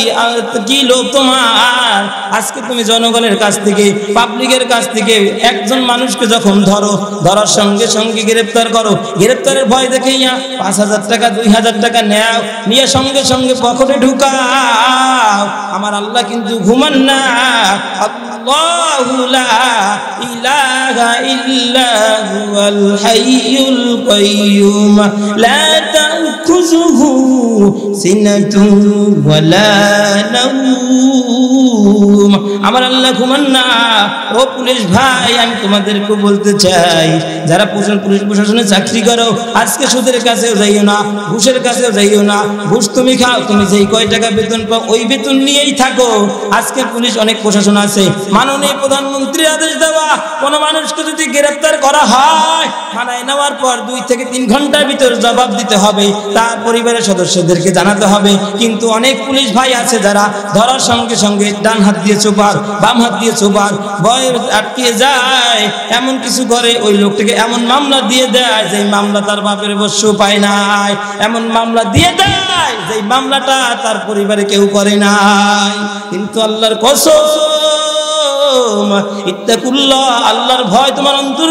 কি লোভ তোমার? আজকে তুমি জনগণের কাছ থেকে, পাবলিকের কাছ থেকে একজন মানুষকে যখন ধরো, ধরার সঙ্গে সঙ্গে গ্রেপ্তার করো, গ্রেপ্তারের ভয় দেখে ইয়া পাঁচ হাজার টাকা, দুই হাজার টাকা নেও, নিয়ে সঙ্গে সঙ্গে পকেটে ঢুকাও। আমার আল্লাহ কিন্তু ঘুমান না। আল্লাহ ইলাহা ইল্লাহুল হাই الحي القيوم لا تأخذه سنة ولا نوم আমার আল্লাহ ঘুমান না ও পুলিশ ভাই আমি তোমাদেরকে বলতে চাই যারা পুলিশ প্রশাসনে চাকরি করো আজকে সুদের কাছেও যাইও না ঘুষের কাছেও যাইও না ঘুষ তুমি খাও তুমি যেই কয় টাকা বেতন পাও ওই বেতন নিয়েই থাকো আজকে পুলিশ অনেক প্রশাসন আছে মাননীয় প্রধানমন্ত্রী আদেশ দেওয়া কোনো মানুষকে যদি গ্রেপ্তার করা হয় থানায় নেওয়ার পর দুই থেকে তিন ঘণ্টার ভিতর জবাব দিতে হবে। তার পরিবারের সদস্যদেরকে জানাতে হবে। কিন্তু অনেক পুলিশ ভাই আছে যারা ধরার সঙ্গে সঙ্গে ডান হাত দিয়ে চোপার, বাম হাত দিয়ে চোপার, ভয় আটকিয়ে যায়। এমন কিছু করে, ওই লোকটাকে এমন মামলা দিয়ে দেয় যে মামলা তার বাপের বস্য পায় নাই। এমন মামলা দিয়ে দেয় যে মামলাটা তার পরিবারে কেউ করে নাই। কিন্তু আল্লাহর কসম আল্লাহর ভয় তোমার অন্তর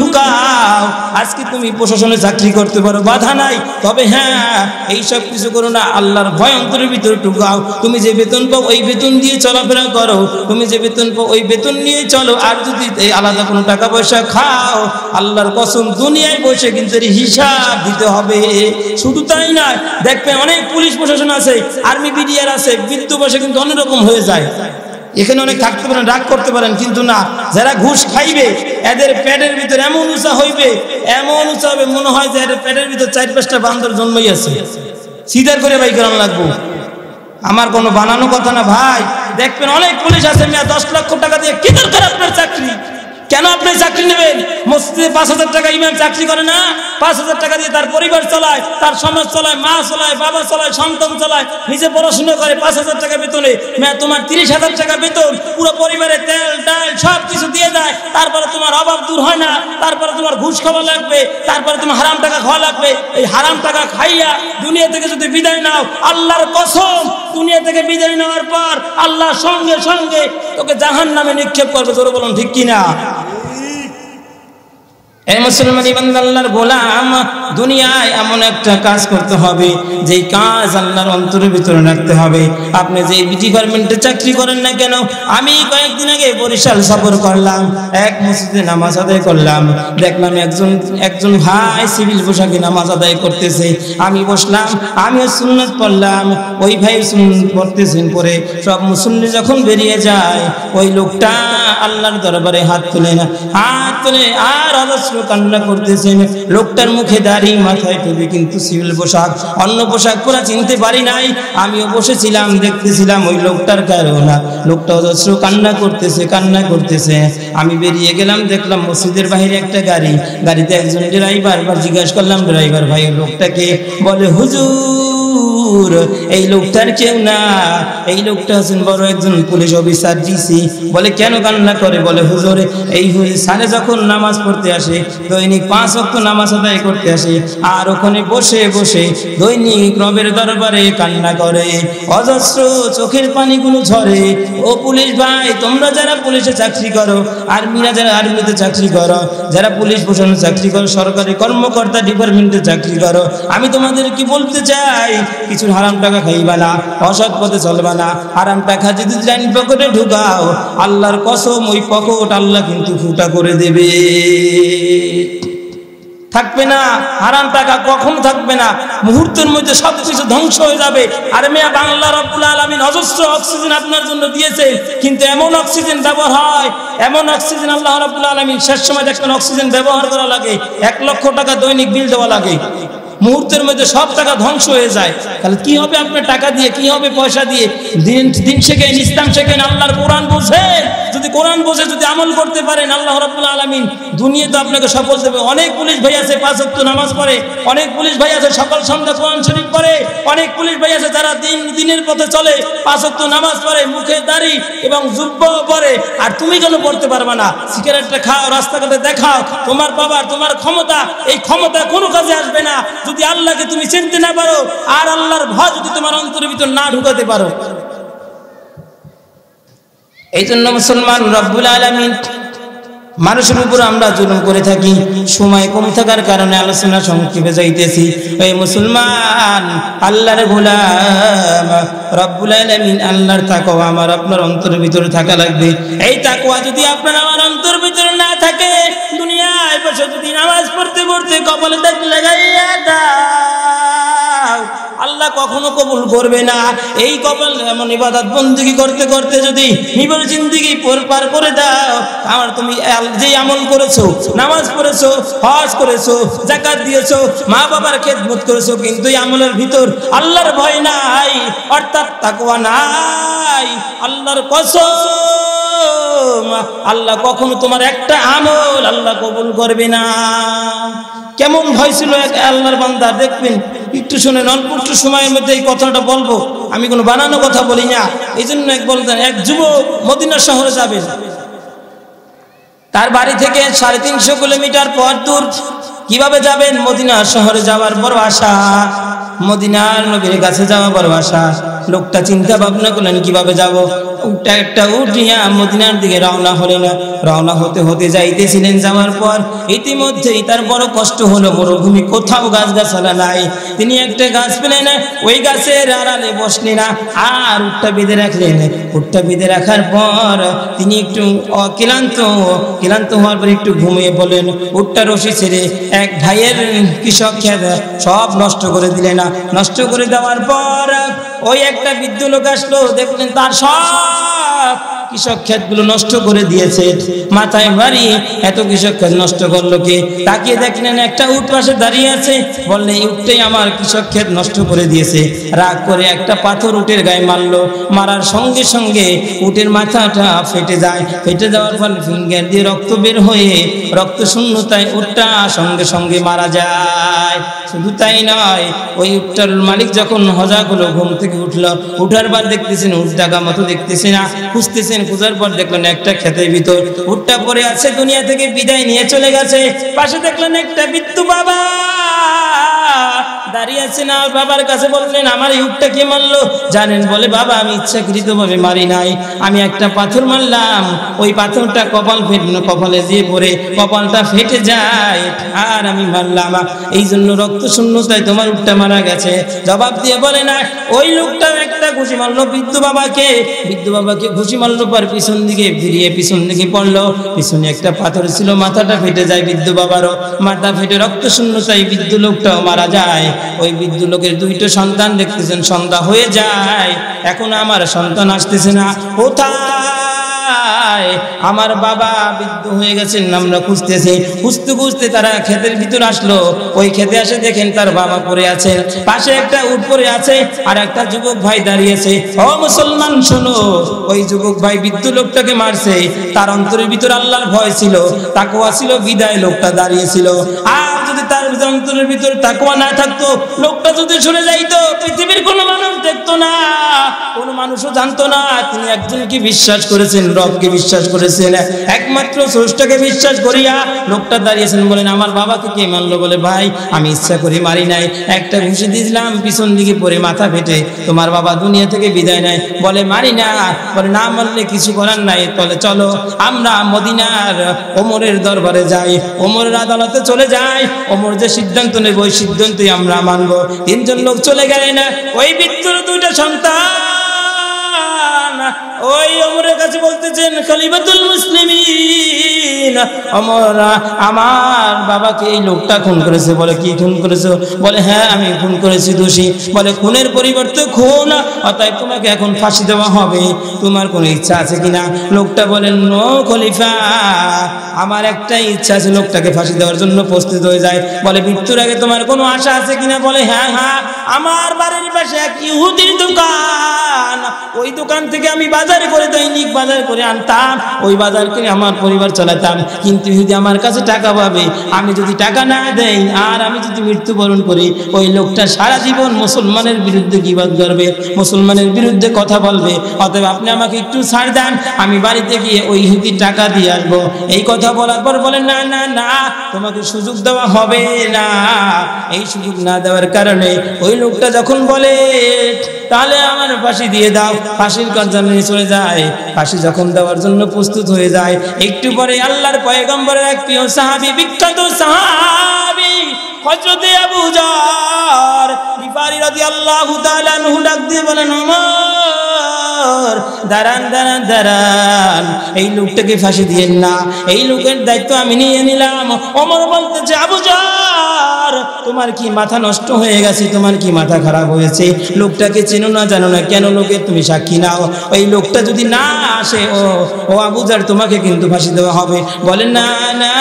ঢুকাও। আজকে তুমি প্রশাসনে চাকরি করতে পারো, বাধা নাই। তবে হ্যাঁ এই সব কিছু করো না, আল্লাহর ভয় অন্তরের ঢুকাও। তুমি যে বেতন পাও, ওই বেতন দিয়ে চলাফেরা করো। তুমি যে বেতন পাও, ওই বেতন নিয়ে চলো। আর যদি এই আলাদা কোনো টাকা পয়সা খাও, আল্লাহর কসম, দুনিয়ায় বসে কিন্তু হিসাব দিতে হবে। শুধু তাই না দেখবে অনেক পুলিশ প্রশাসন আছে, আর্মি বিডিআর আছে, বিদ্যুৎ বসে কিন্তু অন্যরকম হয়ে যায়। এখানে অনেক থাকতে পারেন রাগ করতে পারেন, কিন্তু না। যারা ঘুষ খাইবে, এদের পেটের ভিতর এমন উঁচা হইবে, এমন উঁচা হবে, মনে হয় যে এদের পেটের ভিতর চার পাঁচটা বান্দর জন্মই আছে। সিদার করে ভাই কেন লাগবো। আমার কোনো বানানো কথা না, ভাই। দেখবেন অনেক পুলিশ আছে, মেয়া, দশ লক্ষ টাকা দিয়ে কি দরকার আপনার চাকরি? কেন আপনি চাকরি নেবেন? মসজিদে পাঁচ হাজার টাকা ইমাম চাকরি করে না? পাঁচ হাজার টাকা দিয়ে তার পরিবার চালায়, তার সমাজ চালায়, মা চালায়, বাবা চালায়, সন্তান চালায়, নিজে পড়াশোনা করে পাঁচ হাজার টাকা বেতনে। তোমার তিরিশ হাজার টাকা বেতন, পুরো পরিবারে তেল, ডাল সব কিছু দিয়ে দেয়। তারপরে তোমার অভাব দূর হয় না, তারপরে তোমার ঘুষ খাওয়া লাগবে, তারপরে তোমার হারাম টাকা খাওয়া লাগবে। এই হারাম টাকা খাইয়া দুনিয়া থেকে যদি বিদায় নাও, আল্লাহর কসম, দুনিয়া থেকে বিদায় নেওয়ার পর আল্লাহ সঙ্গে সঙ্গে তোকে জাহান নামে নিক্ষেপ করবে। তোর বলুন, ঠিক কিনা? এই মুসলমান ইবান্দ আল্লাহর গোলাম, দুনিয়ায় এমন একটা কাজ করতে হবে, যেই কাজ আল্লাহর অন্তরের ভিতরে রাখতে হবে। আপনি যে ডিপার্টমেন্টে চাকরি করেন না কেন, আমি কয়েকদিন আগে বরিশাল সফর করলাম, এক মসজিদে নামাজ আদায় করলাম। দেখলাম একজন একজন ভাই সিভিল পোশাকে নামাজ আদায় করতেছে। আমি বসলাম, আমিও সুন্নত পড়লাম। ওই ভাই সুন্নত পড়তেছেন পরে সব মুসল্লি যখন বেরিয়ে যায়, ওই লোকটা আল্লাহর দরবারে হাত তুলে না। হাত তুলে আর অজস্র কান্না করতেছেন। লোকটার মুখে দাড়ি, মাথায় টুপি, কিন্তু সিভিল পোশাক। অন্য পোশাক পরা চিনতে পারি নাই। আমিও বসেছিলাম, দেখতেছিলাম ওই লোকটার কারও না লোকটা অজস্র কান্না করতেছে কান্না করতেছে। আমি বেরিয়ে গেলাম, দেখলাম মসজিদের বাহিরে একটা গাড়ি। গাড়িতে একজন ড্রাইভার বা জিজ্ঞাসা করলাম, ড্রাইভার ভাই লোকটাকে? বলে হুজুর এই লোকটার কেউ না। এই লোকটা হচ্ছেন বড় একজন পুলিশ অফিসার ডিসি। বলে, কেন কান্না করে? বলে, হুজুর, এই সারে যখন নামাজ পড়তে আসে, দৈনিক পাঁচ অক্ট নামাজ আদায় করতে আসে, আর ওখানে বসে বসে দৈনিক রবের দরবারে কান্না করে। অজস্র চোখের পানিগুলো ঝরে। ও পুলিশ, ভাই, তোমরা যারা পুলিশে চাকরি করো আর্মিরা যারা আর্মিতে চাকরি করো, যারা পুলিশ প্রশাসনে চাকরি করো, সরকারি কর্মকর্তা ডিপার্টমেন্টে চাকরি করো, আমি তোমাদের কি বলতে চাই কিছু হারাম টাকা খাইবা না, অসৎ পথে চলবা না, হারাম টাকা যদি লাইন পকেটে ঢুকাও, আল্লাহর কসম ওই পকট আল্লাহ কিন্তু ফুটা করে দেবে। থাকবে না, হারাম টাকা কখনো থাকবে না? মুহূর্তের মধ্যে সব কিছু ধ্বংস হয়ে যাবে। আর মেয়া, বাংলা রব্বুল আলমিন অজস্র অক্সিজেন আপনার জন্য দিয়েছে, কিন্তু এমন অক্সিজেন ব্যবহার হয়, এমন অক্সিজেন আল্লাহ রব্বুল আলমিন শেষ সময় দেখবেন অক্সিজেন ব্যবহার করা লাগে, এক লক্ষ টাকা দৈনিক বিল দেওয়া লাগে। মুহূর্তের মধ্যে সব টাকা ধ্বংস হয়ে যায়। তাহলে কি হবে আপনার টাকা দিয়ে, কি হবে পয়সা দিয়ে? দিন দিন শেখেন, ইসলাম শেখেন, আল্লাহর কোরআন বোঝে যদি কোরআন বোঝে, যদি আমল করতে পারেন, আল্লাহ রব্বুল আলমিন দুনিয়া তো আপনাকে সফল দেবে। অনেক পুলিশ ভাই আছে, পাঁচ অক্ট নামাজ পড়ে। অনেক পুলিশ ভাই আছে, সকাল সন্ধ্যা কোরআন শরীফ পড়ে। অনেক পুলিশ ভাই আছে, যারা দিন, দিনের পথে চলে, পাঁচ অক্ট নামাজ পড়ে, মুখে দাড়ি এবং জুব্ব পরে আর তুমি কেন পড়তে পারবে না, সিগারেটটা খাও, রাস্তাঘাটে দেখাও, তোমার বাবার, তোমার ক্ষমতা, এই ক্ষমতা কোনো কাজে আসবে না। যদি আল্লাহকে তুমি চিনতে না পারো, আর আল্লাহর ভয় যদি তোমার অন্তরের ভিতর না ঢুকাতে পারো। এই জন্য মুসলমান রব্বুল আলমিন, মানুষের উপর আমরা জুলুম করে থাকি, সময় কম থাকার কারণে আলোচনা সংক্ষেপে যাইতেছি। ওই মুসলমান, আল্লাহর গোলাম, রব্বুল আলামিন, আল্লাহর তাকওয়া আমার আপনার অন্তরের ভিতরে থাকা লাগবে। এই তাকওয়া যদি আপনার আমার অন্তর ভিতরে না থাকে বসে যদি নামাজ পড়তে পড়তে কপালে লাগাইয়া দাও, আল্লাহ কখনো কবুল করবে না। এই কপাল এমন ইবাদত বন্দিগি করতে করতে যদি নিবর জিন্দিগি পার করে দাও, আমার তুমি যে আমল করেছ, নামাজ পড়েছো, হজ করেছ জাকাত দিয়েছ, মা বাবার খেদমত করেছ, কিন্তু এই আমলের ভিতর আল্লাহর ভয় নাই, অর্থাৎ তাকওয়া নাই, আল্লাহর কসম। আল্লাহ কখনো তোমার একটা আমল আল্লাহ কবুল করবে না। কেমন ভয় ছিল এক আল্লাহর বান্দা, দেখবেন, একটু শুনেন, অল্প সময়ের মধ্যে এই কথাটা বলব। আমি কোনো বানানো কথা বলি না। এই জন্য এক বলতেন, এক যুবক মদিনা শহরে যাবেন তার বাড়ি থেকে সাড়ে তিনশো কিলোমিটার পর দূর। কীভাবে যাবেন? মদিনা শহরে যাওয়ার বড় আশা। মদিনার নবীর কাছে যাওয়া বড় আশা। লোকটা চিন্তা ভাবনা করলেন, কীভাবে যাব? উঠটা একটা উঠিয়া মদিনার দিকে রওনা হলেন। রওনা হতে হতে যাইতেছিলেন যাওয়ার পর ইতিমধ্যেই তার বড় কষ্ট হলো, মরুভূমি কোথাও গাছ গাছালা নাই। তিনি একটা গাছ পেলেন, ওই গাছের আড়ালে বসলেন আর উঠটা বেঁধে রাখলেন। উঠটা বেঁধে রাখার পর তিনি একটু ক্লান্ত ক্লান্ত হওয়ার পর একটু ঘুমিয়ে বলেন উঠটা রশি ছেড়ে এক ভাইয়ের কৃষক খেত, সব নষ্ট করে দিলেন। নষ্ট করে দেওয়ার পর ওই একটা বিদ্যুৎ লোক আসলো, দেখলেন তার সব বাপ কৃষক ক্ষেতগুলো নষ্ট করে দিয়েছে। মাথায় বাড়ি এত কৃষক ক্ষেত নষ্ট করল কে? তাকিয়ে দেখলেন একটা উট পাশে দাঁড়িয়ে আছে। বললেন উঠটাই আমার কৃষক ক্ষেত নষ্ট করে দিয়েছে। রাগ করে একটা পাথর উটের গায়ে মারলো। মারার সঙ্গে সঙ্গে উটের মাথাটা ফেটে যায়। ফেটে যাওয়ার ফলে ফিঙ্গার দিয়ে রক্ত বের হয়ে রক্ত শূন্যতায় উটটা সঙ্গে সঙ্গে মারা যায়। শুধু তাই নয়, ওই উটটার মালিক যখন হজা হলো ঘুম থেকে উঠল, উঠার পর দেখতেছেন উট ডাকা মতো দেখতেছে না, খুঁজতেছেন খুঁজার পর দেখলেন একটা ক্ষেতের ভিতর ভুট্টা পরে আছে, দুনিয়া থেকে বিদায় নিয়ে চলে গেছে। পাশে দেখলেন একটা বিদ্যু বাবা। দাঁড়িয়ে আছেন আর বাবার কাছে বললেন, আমার এই উটটা কে মারলো? জানেন বলে, বাবা, আমি ইচ্ছাকৃত ভাবে মারি নাই। আমি একটা পাথর মারলাম। ওই পাথরটা কপাল ফেট, কপালে দিয়ে পড়ে, কপালটা ফেটে যায়, আর আমি মারলাম। এই জন্য রক্ত শূন্যতায় তোমার উটটা মারা গেছে। জবাব দিয়ে বলে না, ওই লোকটাও একটা ঘুষি মারলো বিদ্যু বাবাকে। বিদ্যু বাবাকে ঘুষি মারলো, পর পিছন দিকে ফিরিয়ে পিছন দিকে পড়ল। পিছনে একটা পাথর ছিল, মাথাটা ফেটে যায় বিদ্যু বাবারও। মাথা ফেটে রক্ত শূন্যতায় বিদ্যু লোকটাও মারা যায়। ওই বৃদ্ধ লোকের দুইটা সন্তান দেখতেছেন, সন্ধ্যা হয়ে যায়, এখন আমার সন্তান আসতেছে না। কোথায়? আমার বাবা বৃদ্ধ হয়ে গেছেন, আমরা খুঁজতেছি। খুঁজতে খুঁজতে তারা ক্ষেতের ভিতর আসলো। ওই খেতে আসে দেখেন তার বাবা পড়ে আছে। পাশে একটা উট পড়ে আছে, আর একটা যুবক ভাই দাঁড়িয়েছে ও মুসলমান, শোনো, ওই যুবক ভাই বৃদ্ধ লোকটাকে মারছে। তার অন্তরের ভিতর আল্লাহর ভয় ছিল তাকুয়া ছিল, বিদায় লোকটা দাঁড়িয়েছিল আর যদি তার অন্তরের ভিতর তাকুয়া না থাকতো, লোকটা যদি সরে যাইতো, পৃথিবীর দেখতো না, কোনো মানুষও জানতো না, তিনি একজনকে বিশ্বাস করেছেন, রবকে বিশ্বাস করেছেন, একমাত্র স্রষ্টাকে বিশ্বাস করিয়া লোকটা দাঁড়িয়েছেন বলেন, আমার বাবাকে কে মানলো বলে, ভাই, আমি ইচ্ছা করে মারি নাই, একটা ঘুষি দিয়েছিলাম, পিছন দিকে পরে মাথা ফেটে, তোমার বাবা দুনিয়া থেকে বিদায় নেয়। বলে, মারি না। বলে, না মারলে কিছু করার নাই, তাহলে চলো, আমরা মদিনার ওমরের দরবারে যাই, ওমরের আদালতে চলে যাই, ওমর যে সিদ্ধান্ত নেব, ওই সিদ্ধান্তই আমরা মানবো। তিনজন লোক চলে গেলেন, ওই বৃত্তর দুইটা সন্তান। ওই অমরের কাছে বলতেছেন খলিফাতুল মুসলিমিন, অমর, আমার বাবাকে এই লোকটা খুন করেছে। বলে, কি খুন করেছে? বলে হ্যাঁ আমি খুন করেছি, দোষী। বলে, খুনের পরিবর্তে খুন, অতএব তোমাকে এখন ফাঁসি দেওয়া হবে। তোমার কোনো ইচ্ছা আছে কিনা? লোকটা বলেন নো খলিফা, আমার একটাই ইচ্ছা আছে লোকটাকে ফাঁসি দেওয়ার জন্য প্রস্তুত হয়ে যায়। বলে, মৃত্যুর আগে তোমার কোনো আশা আছে কিনা? বলে হ্যাঁ হ্যাঁ আমার বাড়ির পাশে এক ইহুদির দোকান। ওই দোকান থেকে আমি বাজার করে দৈনিক বাজার করে আনতাম, ওই বাজার করে আমার পরিবার চালাতাম। কিন্তু ইহুদি আমার কাছে টাকা পাবে, আমি যদি টাকা না দেই, আর আমি যদি মৃত্যুবরণ করি, ওই লোকটা সারা জীবন মুসলমানের বিরুদ্ধে গিবাদ করবে, মুসলমানের বিরুদ্ধে কথা বলবে। অতএব আপনি আমাকে একটু ছাড় দেন, আমি বাড়িতে গিয়ে ওই ইহুদির টাকা দিয়ে আসব। এই কথা বলার পর বলে, না না না, তোমাকে সুযোগ দেওয়া হবে না। এই সুযোগ না দেওয়ার কারণে ওই লোকটা যখন বলে, তাহলে আমার ফাঁসি দিয়ে দাও। ফাঁসির কার্যালয়ে চলে যায়। ফাঁসি যখন দেওয়ার জন্য প্রস্তুত হয়ে যায়, একটু পরে আল্লাহর পয়গম্বরের এক প্রিয় সাহাবি, বিখ্যাত সাহাবি, হযরতে আবু জার, গিফারি রাদিয়াল্লাহু তাআলা আনহু ডাক দিয়ে বলেন, ওমর, দাঁড়ান দাঁড়ান দাঁড়ান। এই লোকটাকে ফাঁসি দিয়েন না। এই লোকের দায়িত্ব আমি নিয়ে নিলাম। অমর বলতেছে, আবু জার তোমার কি মাথা নষ্ট হয়ে গেছে? তোমার কি মাথা খারাপ হয়েছে? লোকটাকে চেনো না, জানো না কেন লোকের তুমি সাক্ষী নাও? ওই লোকটা যদি না আসে, ও ও আবুজার তোমাকে কিন্তু ফাঁসি দেওয়া হবে। বলে না না।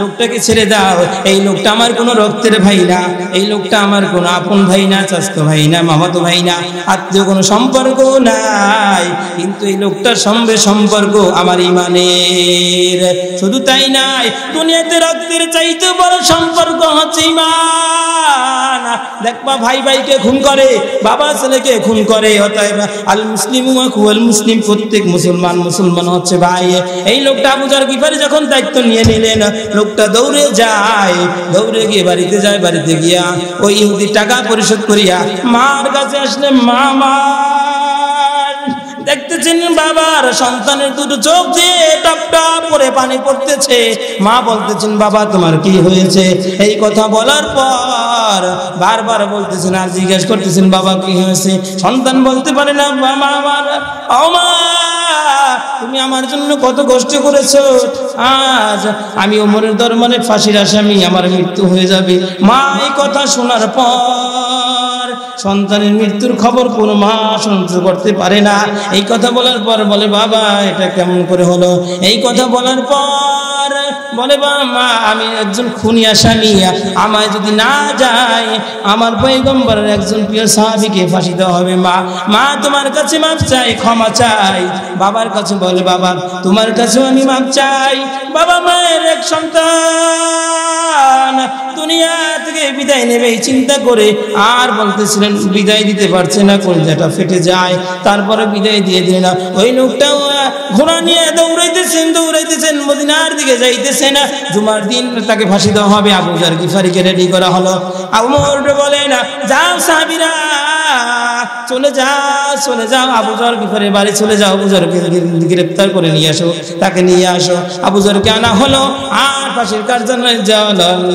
লোকটাকে ছেড়ে দাও। এই লোকটা আমার কোনো রক্তের ভাই না। এই লোকটা আমার কোনো আপন ভাই না, চাস্ত ভাই না, মামাতো ভাই না, আত্মীয় কোনো সম্পর্ক নাই। কিন্তু এই লোকটার সঙ্গে সম্পর্ক আমার ইমানের। শুধু তাই নাই, দুনিয়াতে রক্তের চাইতে বড় সম্পর্ক হচ্ছে ইমান। দেখবা ভাই ভাইকে খুন করে, বাবা ছেলেকে খুন করে, অতএব আল মুসলিম আল মুসলিম, প্রত্যেক মুসলমান মুসলমান হচ্ছে ভাই। এই লোকটা আবুজার গিফারি যখন দায়িত্ব নিয়ে নিলেন লোকটা দৌড়ে যায়। দৌড়ে গিয়ে বাড়িতে যায়, বাড়িতে গিয়া ওই ইহুদি টাকা পরিশোধ করিয়া মার কাছে আসলে, মা মা, দেখতেছেন বাবার সন্তানের দুটো চোখ দিয়ে করে পানি পড়তেছে। মা বলতেছেন, বাবা, তোমার কি হয়েছে? এই কথা বলার পর বারবার বলতেছেন আর জিজ্ঞেস করতেছেন, বাবা, কি হয়েছে? সন্তান বলতে পারে না, মা আমার তুমি আমার জন্য কত কষ্ট করেছ। আজ আমি ওমরের দরবারে ফাঁসির আসামি, আমার মৃত্যু হয়ে যাবে। মা, এই কথা শোনার পর সন্তানের মৃত্যুর খবর কোনো মা সহ্য করতে পারে না। এই কথা বলার পর বলে, বাবা, এটা কেমন করে হলো? এই কথা বলার পর বলে মা, আমি একজন খুনি আসামি আমায় যদি না যায়, আমার পৈগম্বরের একজন প্রিয় সাহাবিকে ফাঁসি দেওয়া হবে, মা। মা তোমার কাছে মাপ চাই ক্ষমা চাই বাবার কাছে বলে, বাবা, তোমার কাছে আমি মাপ চাই। বাবা মায়ের এক সন্তান বিদায় নেবে, এই চিন্তা করে আর বলতেছিলেন, বিদায় দিতে পারছে না, কলজাটা ফেটে যায়। তারপরে বিদায় দিয়ে দিলেন না ওই লোকটাও ঘোড়া নিয়ে দৌড়াইতেছেন দৌড়াইতেছেন, মদিনার দিকে যাইতেছে না। জুমার দিন তাকে ফাঁসি দেওয়া হবে, আবু জার গিফারিকে রেডি করা হলো। আবু বলে, না, যাও সাহাবিরা। চলে যাও চলে যাও আবুজর গিফারের বাড়ি চলে যাও আবুজরকে গ্রেপ্তার করে নিয়ে আসো, তাকে নিয়ে আসো। আবুজরকে আনা হলো, আর ফাঁসির কার্যালয়ে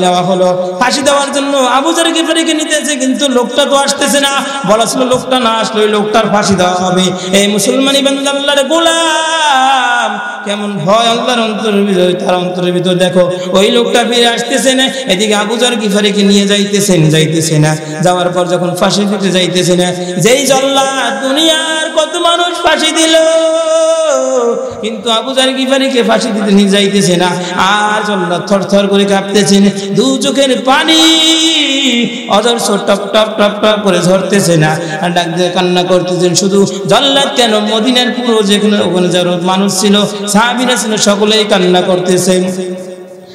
নেওয়া হলো। ফাঁসি দেওয়ার জন্য আবুজর গিফারিকে নিতেছে, কিন্তু লোকটা তো আসতেছে না। বলা ছিল লোকটা না আসলে ওই লোকটার ফাঁসি দেওয়া হবে। এই মুসলমানি বান্দাল্লার গোলাম কেমন ভয়, আল্লাহর অন্তরের ভিতরে, তার অন্তরের ভিতর দেখো, ওই লোকটা ফিরে আসতেছে না, এদিকে আবুজার গিফারিকে নিয়ে যাইতেছেন, যাইতেছে না। যাওয়ার পর যখন ফাঁসি ফিটে যাইতেছে না, যেই জল্লা দুনিয়ার কত মানুষ ফাঁসি দিল। কিন্তু আবুজার গিফারিকে ফাঁসি দিতে নিয়ে যাইতেছে না। আর জল্লা থর থর করে কাঁপতেছেন, দু চোখের পানি অদর্শ টপ টপ টপ টপ করে ঝরতেছে না। আর ডাক দিয়ে কান্না করতেছেন, শুধু জল্লাদ কেন? মদিনার পুরো যেখানে, ওখানে যারা মানুষ ছিল, সাহাবিরা ছিল, সকলেই কান্না করতেছেন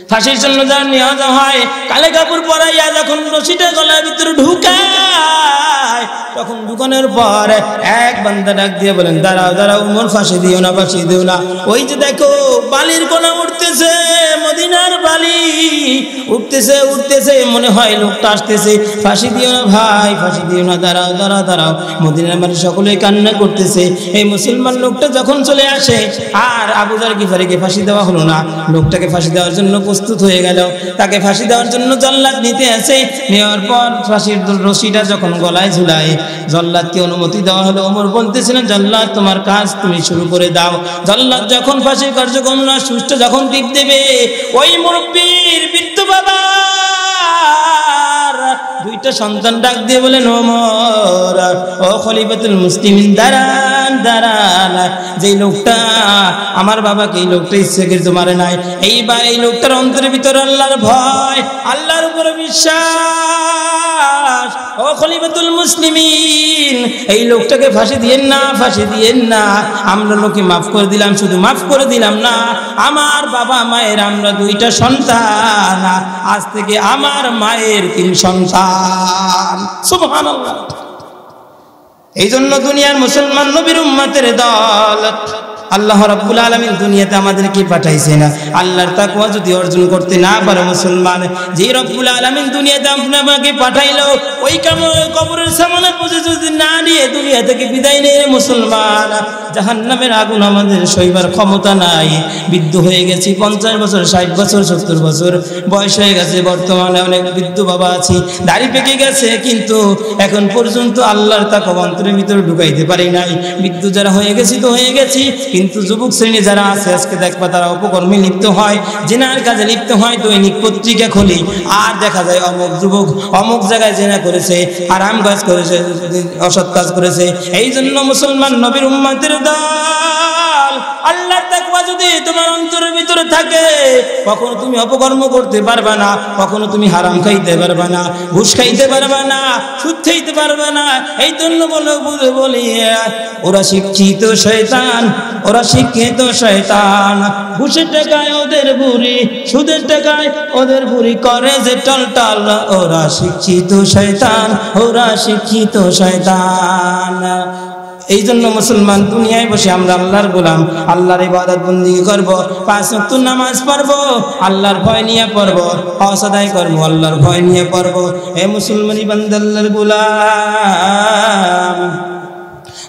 ফাঁসির জন্য যা নেওয়া হয়, কালে কাপড় পরাইয়া যখন রশিটা গলার ভিতরে ঢুকায়, তখন এক ডাক দিয়ে বলেন, দাঁড়াও দাঁড়াও ফাঁসি দিও না, ফাঁসি দিও না। ওই যে দেখো, বালির কোনা উঠতেছে, মদিনার বালি। উঠতেছে উঠতেছে, মনে হয় লোকটা আসতেছে। ফাঁসি দিও না ভাই, ফাঁসি দিও না, দাঁড়াও দাঁড়াও দাঁড়াও। মদিনার বাড়ি সকলে কান্না করতেছে। এই মুসলমান লোকটা যখন চলে আসে, আর আবুজার গিফারিকে ফাঁসি দেওয়া হলো না। লোকটাকে ফাঁসি দেওয়ার জন্য প্রস্তুত হয়ে গেল। তাকে ফাঁসি দেওয়ার জন্য জল্লাদ নিতে আসে। নেওয়ার পর ফাঁসির রশিটা যখন গলায় ঝুলায়, জল্লাদকে অনুমতি দেওয়া হলো। ওমর বলতেছিলেন, জল্লাদ, তোমার কাজ তুমি শুরু করে দাও। জল্লাদ যখন ফাঁসির কার্যক্রম না সুষ্ঠু যখন টিপ দেবে, ওই মুরব্বীর বৃদ্ধ বাবা দুইটা সন্তান ডাক দিয়ে ওমর ও খলিফাতুল মুসলিম দাঁড়ান দাঁড়ান। যে লোকটা, আমার বাবাকে এই লোকটা ইচ্ছে কিন্তু মারে নাই। এইবার এই লোকটার অন্তরের ভিতরে আল্লাহর ভয়, আল্লাহর উপরে বিশ্বাস। ও খলিফাতুল মুসলিমিন, এই লোকটাকে ফাঁসি দিয়েন না, ফাঁসি দিয়েন না। আমরা লোকে মাফ করে দিলাম, শুধু মাফ করে দিলাম না। আমার বাবা মায়ের আমরা দুইটা সন্তান। আজ থেকে আমার মায়ের তিন সন্তান। সুবহানাল্লাহ। এই জন্য দুনিয়ার মুসলমান নবীর উম্মতের দল। আল্লাহ রাব্বুল আলামিন দুনিয়াতে আমাদেরকে পাঠাইছে না। আল্লাহর তাকওয়া যদি অর্জন করতে না পারে মুসলমান যে রব্বুল আলামিন দুনিয়াতে আপনাকে পাঠাইলো, ওই কাম কবরের সামনে বসে যদি না নিয়ে দুনিয়া থেকে বিদায় নিয়ে মুসলমান, জাহান্নামের আগুন আমাদের সইবার ক্ষমতা নাই। বৃদ্ধ হয়ে গেছি, পঞ্চাশ বছর, ষাট বছর, সত্তর বছর বয়স হয়ে গেছে, বর্তমানে অনেক বৃদ্ধ বাবা আছি। দাড়ি পেকে গেছে, কিন্তু এখন পর্যন্ত আল্লাহর তাকওয়া অন্তরের ভিতরে ঢুকাইতে পারি নাই। বৃদ্ধ যারা হয়ে গেছি তো হয়ে গেছি কিন্তু যুবক শ্রেণি যারা আছে, আজকে দেখবা তারা উপকর্মে লিপ্ত হয় জেনার কাজে লিপ্ত হয়, দৈনিক পত্রিকা খুলি, আর দেখা যায় অমুক যুবক অমুক জায়গায় জেনা করেছে আরাম কাজ করেছে, অসৎ কাজ করেছে। এই জন্য মুসলমান নবীর উম্মাদের দল আল্লাহ তাকওয়া যদি তোমার অন্তরের ভিতরে থাকে, কখনো তুমি অপকর্ম করতে পারবে না, কখনো তুমি হারাম খাইতে পারবে না, ঘুষ খাইতে পারবে না, সুদ খাইতে পারবে না। এই জন্য বলো বুঝে বলি, ওরা শিক্ষিত শয়তান, ওরা শিক্ষিত শয়তান। ঘুষের টাকায় ওদের বুড়ি সুদের টাকায় ওদের বুড়ি করে যে টলটাল, ওরা শিক্ষিত শয়তান, ওরা শিক্ষিত শয়তান। এই জন্য মুসলমান দুনিয়ায় বসে আমরা আল্লাহর গোলাম, আল্লাহর ইবাদত বন্দি করব, পাঁচ ওয়াক্ত নামাজ পড়ব, আল্লাহর ভয় নিয়ে পড়ব অসদায় করব, আল্লাহর ভয় নিয়ে পড়ব। এ মুসলমানি বান্দাল্লার গোলাম।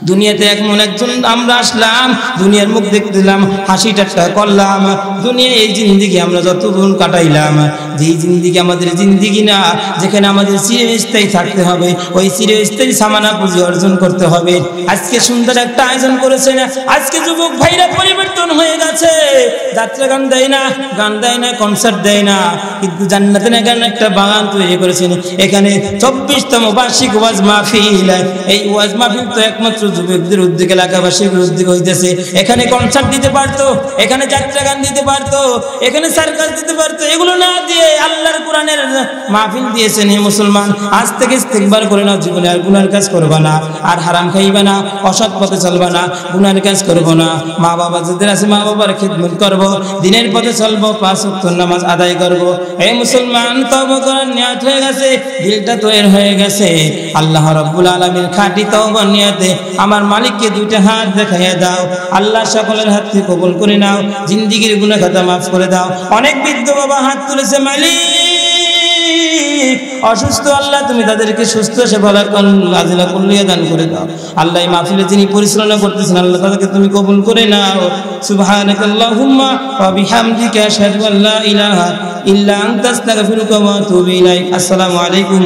দুনিয়াতে এমন একজন আমরা আসলাম, দুনিয়ার মুখ দেখতে দিলাম, হাসি ঠাট্টা করলাম। দুনিয়া এই জিন্দিগি আমরা যতক্ষণ কাটাইলাম যে জিন্দিগি আমাদের জিন্দিগি না, যেখানে আমাদের চিরস্থায়ী থাকতে হবে, ওই চিরস্থায়ী সামানা পুঁজি অর্জন করতে হবে। আজকে সুন্দর একটা আয়োজন করেছে না আজকে যুবক ভাইরা পরিবর্তন হয়ে গেছে। যাত্রা গান দেয় না, গান দেয় না কনসার্ট দেয় না, কিন্তু জান্নাতে না গান একটা বাগান তৈরি করেছেন। এখানে চব্বিশতম বার্ষিক ওয়াজ মাহফিল, এই ওয়াজ মাহফিল তো একমাত্র যুবকদের উদ্যোগে এলাকাবাসীর উদ্যোগে হইতেছে। এখানে কনসার্ট দিতে পারতো, এখানে যাত্রা গান দিতে পারতো, এখানে সার্কাস দিতে পারতো। এগুলো না দিয়ে আল্লাহর কোরআনের মাহফিল দিয়েছেন হে মুসলমান। আজ থেকে ইস্তেকবার করে নাও জীবনে, আর গুনার কাজ করবা না। আর হারাম খাইবা না, অসৎ পথে চলবা না, গুনার কাজ করব না। মা বাবা যাদের আছে মা বাবার খিদমত করব, দিনের পথে চলবো, পাঁচ নামাজ আদায় করব। এই মুসলমান, তওবা করার নিয়ত হয়ে গেছে, দিলটা তৈরি হয়ে গেছে। আল্লাহ রাব্বুল আলামিন খাঁটি তওবা নিয়তে আমার মালিককে দুইটা হাত দেখাইয়া দাও। আল্লাহ সকলের হাত থেকে কবুল করে নাও। জিন্দিগির গুনাহ খাতা মাফ করে দাও। অনেক বৃদ্ধ বাবা হাত তুলেছে মালিক। অসুস্থ আল্লাহ, তুমি তাদেরকে সুস্থ সে ভালো আজিলা করলিয়া দান করে দাও। আল্লাহ এই মাহফিলে যিনি পরিচালনা করতেছেন, আল্লাহ তাদেরকে তুমি কবুল করে নাও। সুবহানাক আল্লাহুম্মা ওয়া আসসালামু আলাইকুম